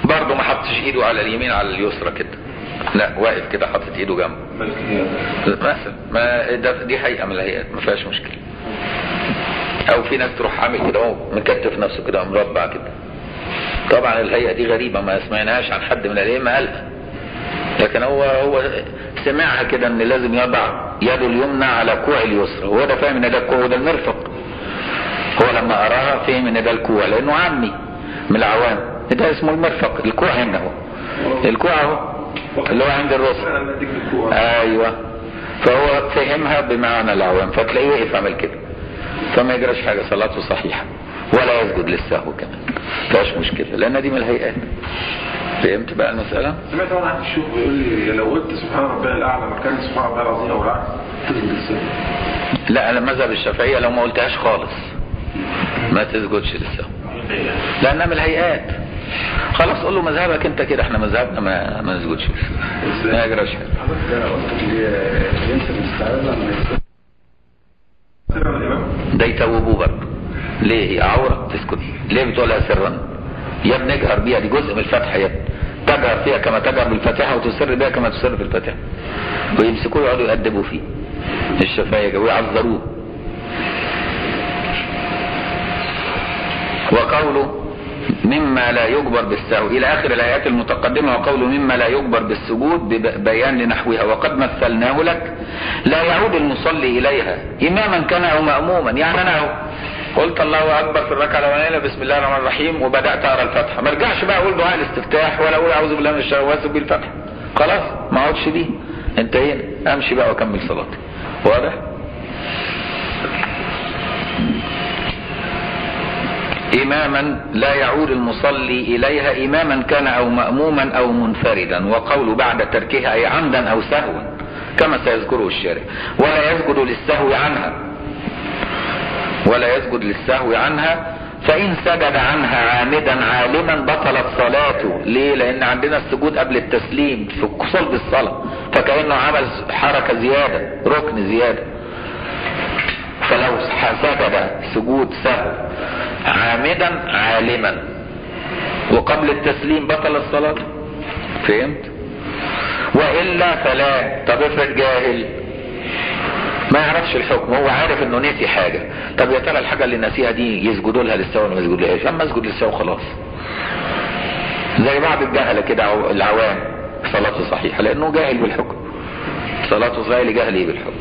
برضه ما حطش إيده على اليمين على اليسرى كده. لا واقف كده حاطط إيده جنبه. مثلا. ما ده دي هيئه من الهيئات ما فيهاش مشكلة. أو في ناس تروح عامل كده اهو مكتف نفسه كده مربع كده. طبعا الهيئه دي غريبة ما سمعناهاش عن حد من الأئمة قالها لكن هو هو سمعها كده إن لازم يضع يده اليمنى على كوع اليسرى. وهو ده فاهم إن ده الكوع وده المرفق. هو لما قراها فهم إن ده الكوع لأنه عمي من العوام. ده اسمه المرفق. الكوع هنا أهو. الكوع أهو. اللي هو عند الرسل. أيوه. فهو فهمها بمعنى العوام. فتلاقيه وقف عمل كده. فما يجراش حاجة. صلاته صحيحة. ولا يسجد للسهو كمان. فيهاش مشكلة. لأن دي من الهيئات. فهمت بقى المسألة؟ سمعت وأنا عن الشيخ بيقول لي لو قلت سبحان ربي الأعلى مكان سبحان ربي العظيم تسجد السهو لا أنا مذهب الشافعية لو ما قلتهاش خالص. ما تسجدش للسهو لأنها من الهيئات. خلاص قول له مذهبك أنت كده. إحنا مذهبنا ما ما نسجدش. ما يجراش ده يتوبوه برضه. ليه؟ هي عورة تسكت ليه بتقولها سرا؟ يا ابني اجهر بيها دي جزء من الفتحة ابني. تجهر فيها كما تجهر بالفاتحة وتسر بها كما تسر في الفاتحة ويمسكوه يقعدوا يأدبوا فيه. الشفاية ويعذروه وقوله مما لا يجبر بالسهو إلى آخر الآيات المتقدمة وقوله مما لا يجبر بالسجود ببيان لنحوها. وقد مثلناه لك لا يعود المصلي إليها. إماما كان أو مأموما يعني أنا قلت الله أكبر في الركعة الأولانية بسم الله الرحمن الرحيم وبدأت أقرأ الفاتحة ما ارجعش بقى أقول دعاء الاستفتاح ولا أقول أعوذ بالله من الشيطان وأسب بالفتحة خلاص ما أقعدش دي. انتهينا أمشي بقى وأكمل صلاتي واضح؟ إماما لا يعود المصلي إليها إماما كان أو مأموما أو منفردا وقول بعد تركها أي عمدا أو سهوا كما سيذكره الشارع ولا يسجد للسهو عنها. ولا يسجد للسهو عنها فإن سجد عنها عامدا عالما بطلت صلاته. ليه؟ لأن عندنا السجود قبل التسليم في صلب الصلاة فكأنه عمل حركة زيادة ركن زيادة. فلو سجد سجود سهو عامدا عالما وقبل التسليم بطل الصلاة فهمت؟ وإلا فلا. طب افرض جاهل ما يعرفش الحكم هو عارف إنه نسي حاجة. طب يا ترى الحاجة اللي نسيها دي يسجدوا لها للسوا ولا ما يسجدوا لهاش إما اسجد للسوا خلاص زي بعض الجهلة كده عو- العوام. صلاته صحيحة لأنه جاهل بالحكم. صلاته صحيحة لجهله بالحكم.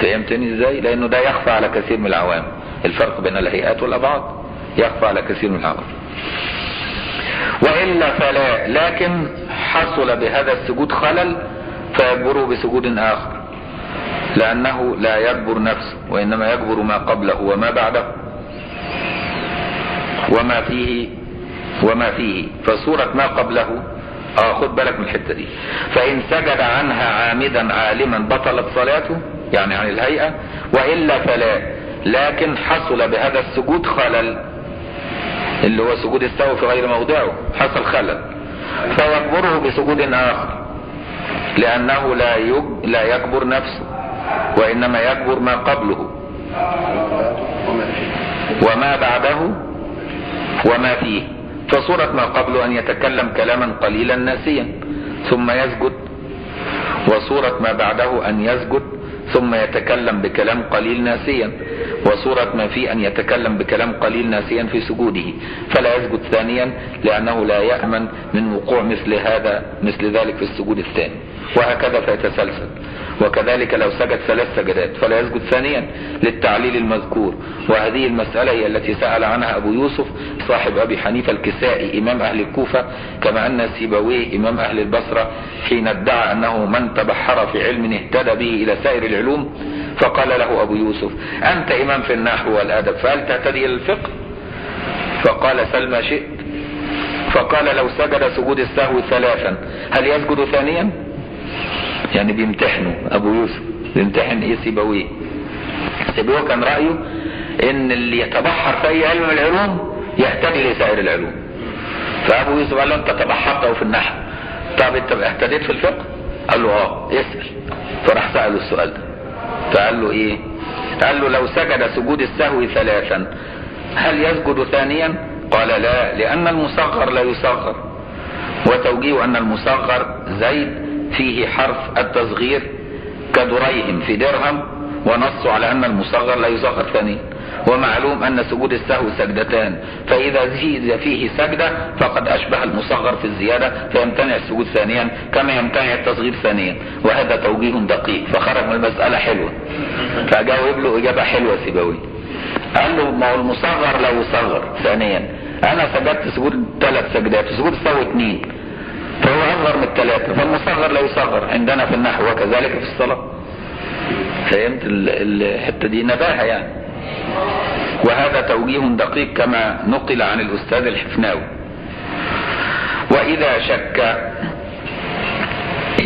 فهمتني إزاي؟ لأنه ده يخفى على كثير من العوام. الفرق بين الهيئات والأبعاد يخفى على كثير من العوام. وإلا فلا لكن حصل بهذا السجود خلل فيجبره بسجود آخر. لأنه لا يجبر نفسه وإنما يجبر ما قبله وما بعده. وما فيه وما فيه. فصورة ما قبله آه خد بالك من الحتة دي. فإن سجد عنها عامدا عالما بطلت صلاته يعني عن الهيئة وإلا فلا. لكن حصل بهذا السجود خلل اللي هو سجود السهو في غير موضعه حصل خلل. فيجبره بسجود آخر لأنه لا. لا يجبر نفسه. وإنما يجبر ما قبله. وما بعده وما فيه. فصورة ما قبله أن يتكلم كلاما قليلا ناسيا ثم يسجد. وصورة ما بعده أن يسجد ثم يتكلم بكلام قليل ناسيا. وصورة ما فيه أن يتكلم بكلام قليل ناسيا في سجوده. فلا يسجد ثانيا لأنه لا يأمن من وقوع مثل هذا مثل ذلك في السجود الثاني. وهكذا فيتسلسل. وكذلك لو سجد ثلاث سجدات فلا يسجد ثانيا للتعليل المذكور. وهذه المسألة هي التي سأل عنها أبو يوسف صاحب أبي حنيفة الكسائي إمام أهل الكوفة كما أن سيبويه إمام أهل البصرة حين ادعى أنه من تبحر في علم اهتدى به إلى سائر العلوم فقال له أبو يوسف أنت إمام في النحو والأدب فهل تهتدي إلى الفقه؟ فقال سل ما شئت. فقال لو سجد سجود السهو ثلاثا هل يسجد ثانيا؟ يعني بيمتحنوا. أبو يوسف بيمتحن إيه سيبويه. سيبويه كان رأيه إن اللي يتبحر في أي علم من العلوم يهتدي لسائر العلوم. فأبو يوسف قال له أنت تبحرت في النحو. طب أنت اهتديت في الفقه؟ قال له آه. اسأل. فراح سأله السؤال ده. فقال له إيه؟ قال له لو سجد سجود السهو ثلاثا هل يسجد ثانيا؟ قال لا لأن المصغر لا يصغر وتوجيه أن المصغر زيد فيه حرف التصغير كدريهم في درهم ونص على أن المصغر لا يصغر ثانيا ومعلوم أن سجود السهو سجدتان. فإذا زيد فيه سجدة فقد أشبه المصغر في الزيادة فيمتنع السجود ثانيا كما يمتنع التصغير ثانيا. وهذا توجيه دقيق فخرج من المسألة حلوة. فجاوب له إجابة حلوة سيبوي. قال له ما هو المصغر لا يصغر ثانيا. أنا سجدت سجود ثلاث سجدات سجود السهو اثنين. فهو اصغر من الثلاثة فالمصغر لا يصغر عندنا في النحو وكذلك في الصلاة. فهمت الحتة دي؟ نباهة يعني. وهذا توجيه دقيق كما نقل عن الأستاذ الحفناوي. وإذا شك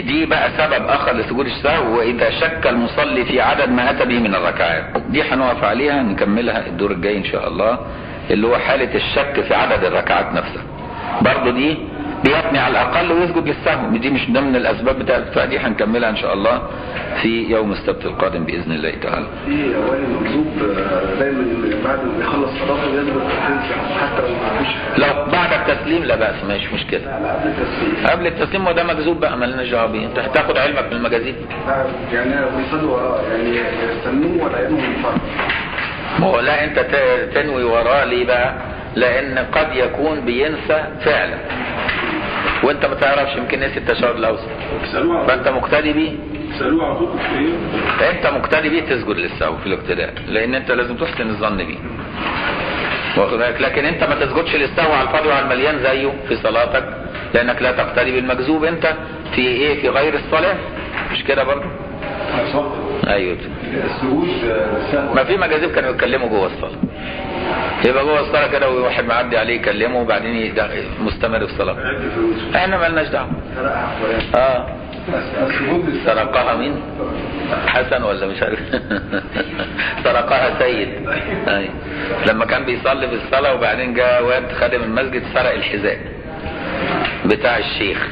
دي بقى سبب آخر لسجود السهو وإذا شك المصلي في عدد ما أتى به من الركعات. دي هنقف عليها نكملها الدور الجاي إن شاء الله اللي هو حالة الشك في عدد الركعات نفسها. برضو دي بيثني على الأقل ويسجد للسهو دي مش ضمن الأسباب بتاعت فدي هنكملها إن شاء الله في يوم السبت القادم بإذن الله تعالى. في أوائل المكذوب دايما بعد ما يخلص صلاته تنسى حتى لو ما فيش لو بعد التسليم لا بأس مش مشكلة قبل التسليم. قبل التسليم وده مكذوب بقى مالناش دعوة بيه. أنت هتاخد علمك من المجازين يعني بيصلوا وراه يعني يستنوه ولا ينوي الفرض ما هو لا أنت ت- تنوي وراه ليه بقى؟ لأن قد يكون بينسى فعلا. وانت ما تعرفش يمكن نسي التشهد الأوسط. فأنت مقتدي بيه؟ انت مقتدي بيه تسجد للسهو في الاقتداء لأن أنت لازم تحسن الظن بيه. واخد بالك؟ لكن أنت ما تسجدش للسهو على الفاضي وعلى المليان زيه في صلاتك لأنك لا تقتدي بالمكذوب أنت في إيه؟ في غير الصلاة. مش كده برضه؟ أيوه. السجود سهل. ما في مجازيب كانوا يتكلموا جوه الصلاة. يبقى جوه الصلاه كده وواحد معدي عليه يكلمه وبعدين مستمر في الصلاة. إحنا مالناش دعوة. آه. سرقها مين؟ حسن ولا مش عارف. سرقها سيد. أي. لما كان بيصلي في الصلاة وبعدين جاء واد خادم المسجد سرق الحذاء بتاع الشيخ.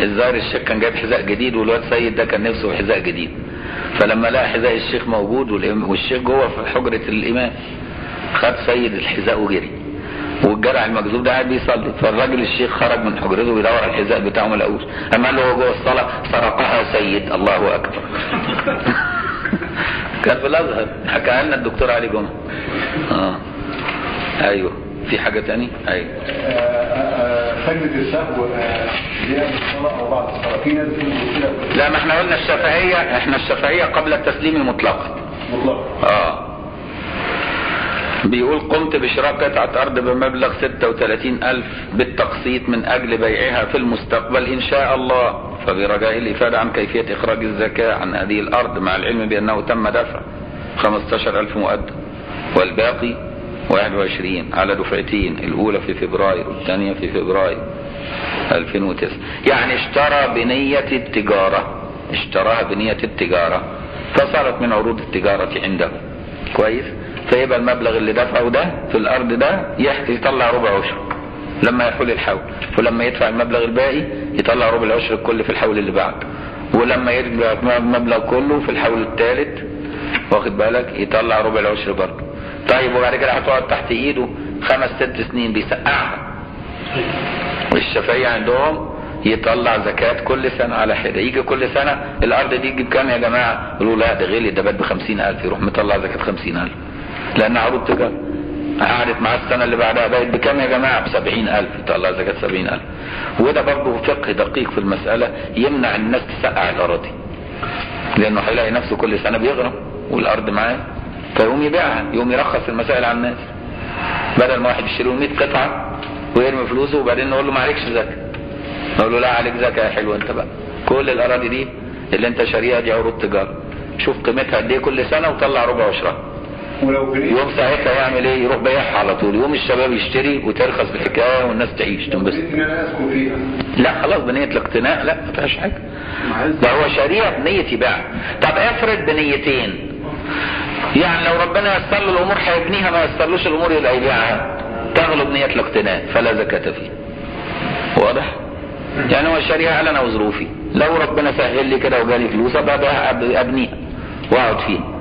الظاهر الشيخ كان جايب حذاء جديد والواد سيد ده كان نفسه حذاء جديد. فلما لقى حذاء الشيخ موجود والشيخ جوه في حجرة الإمام. خد سيد الحذاء وجري. والجرع المكذوب ده قاعد بيصلي. فالراجل الشيخ خرج من حجرته بيدور على الحذاء بتاعه ما لقوش أما قال له هو جوه الصلاة سرقها سيد الله أكبر. كان في الازهر حكى لنا الدكتور علي جمعة. آه. أيوه. في حاجة تاني؟ أيوه. سجدة السهو دي قبل الصلاة أو بعد الصلاة. في ناس بتقول كده. لا ما إحنا قلنا الشافعيه إحنا الشافعيه قبل التسليم مطلقا مطلق. آه. بيقول قمت بشراء قطعة أرض بمبلغ 36 ألف بالتقسيط من أجل بيعها في المستقبل إن شاء الله. فبرجاء الإفادة عن كيفية إخراج الزكاة عن هذه الأرض مع العلم بأنه تم دفع 15 ألف مؤدب والباقي 21 على دفعتين الأولى في فبراير والثانية في فبراير 2009 يعني اشترى بنية التجارة اشتراها بنية التجارة فصارت من عروض التجارة عنده. كويس؟ فيبقى المبلغ اللي دفعه ده في الأرض ده يطلع ربع عشر لما يحول الحول. ولما يدفع المبلغ الباقي يطلع ربع العشر الكل في الحول اللي بعد ولما يرجع المبلغ كله في الحول الثالث واخد بالك؟ يطلع ربع العشر برضه. طيب وبعد كده هتقعد تحت إيده خمس ست سنين بيسقعها. والشافعية عندهم يطلع زكاة كل سنة على حدة. يجي كل سنة الأرض دي تجيب كام يا جماعة؟ يقولوا لا ده غلي ده بقت بخمسين ألف يروح مطلع زكاة خمسين ألف. لأن عروض تجارة قعدت معاه السنة اللي بعدها بقت بكام يا جماعة؟ بسبعين ألف طلع زكاة سبعين ألف. وده برضه فقه دقيق في المسألة يمنع الناس تسقع الأراضي. لأنه هيلاقي نفسه كل سنة بيغرم والأرض معاه. فيقوم يبيعها يقوم يرخص المسائل على الناس. بدل ما واحد يشتري له 100 قطعة ويرمي فلوسه وبعدين نقول له ما عليكش زكاة. نقول له لا عليك زكاة يا حلو أنت بقى. كل الأراضي دي اللي أنت شاريها دي عروض تجارة. شوف قيمتها قد إيه كل سنة وطلع ربع بنيت يوم ساعتها يعمل إيه؟ يروح بيعها على طول. يوم الشباب يشتري وترخص بالحكايه والناس تعيش. تنبسط لا خلاص بنيه الاقتناء لا ما فيهاش حاجة. ده هو شريعة بنية يبيع طب افرض بنيتين. يعني لو ربنا يسر له الأمور هيبنيها ما يسرلوش الأمور يبقى يبيعها تغلب نية الاقتناء فلا زكاة فيه. واضح؟ يعني هو الشريعه قال أنا وظروفي. لو ربنا سهل لي كده وجالي فلوس أبقى أبنيها. وأقعد فيها.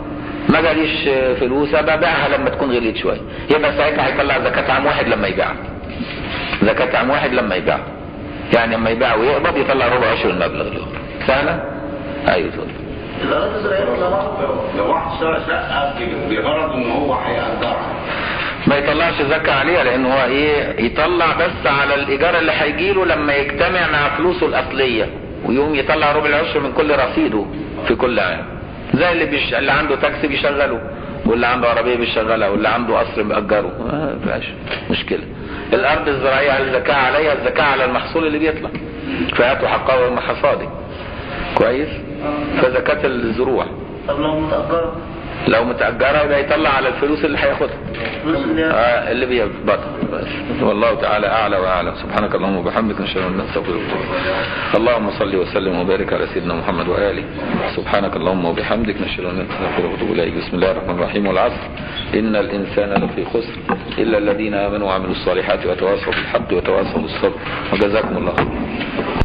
ما جاليش فلوس ابقى ابيعها لما تكون غليت شوية يبقى ساعتها هيطلع زكاة عام واحد لما يبيعها زكاة عام واحد لما يبيعها يعني لما يبيع ويقبض يطلع ربع عشر المبلغ اللي هو سهله أيوه اتفضل ولا بعض؟ لو واحد اشترى شقه بغرض ان هو هيأجرها. ما يطلعش زكاة عليها لأن هو إيه؟ يطلع بس على الإيجار اللي هيجيله لما يجتمع مع فلوسه الأصلية ويقوم يطلع ربع العشر من كل رصيده في كل عام. زي اللي بيش... اللي عنده تاكسي بيشغله واللي عنده عربية بيشغلها واللي عنده قصر بيأجره ما فيهاش مشكلة. الأرض الزراعية على الزكاة عليها الزكاة على المحصول اللي بيطلع. فهاتوا حقه يوم حصاده كويس فزكاة الزروع. طب لو متأجرة؟ لو متأجرة يبقى يطلع على الفلوس اللي هياخدها. آه اللي بيقبضها والله تعالى أعلى واعلم سبحانك اللهم وبحمدك نشهد أن لا نستغفرك اللهم صل وسلم وبارك على سيدنا محمد وآله. سبحانك اللهم وبحمدك نشهد أن لا نستغفرك ونتوب إليك. بسم الله الرحمن الرحيم. والعصر. إن الإنسان لفي خسر إلا الذين آمنوا وعملوا الصالحات وتواصوا بالحق وتواصوا بالصبر. وجزاكم الله خيرا.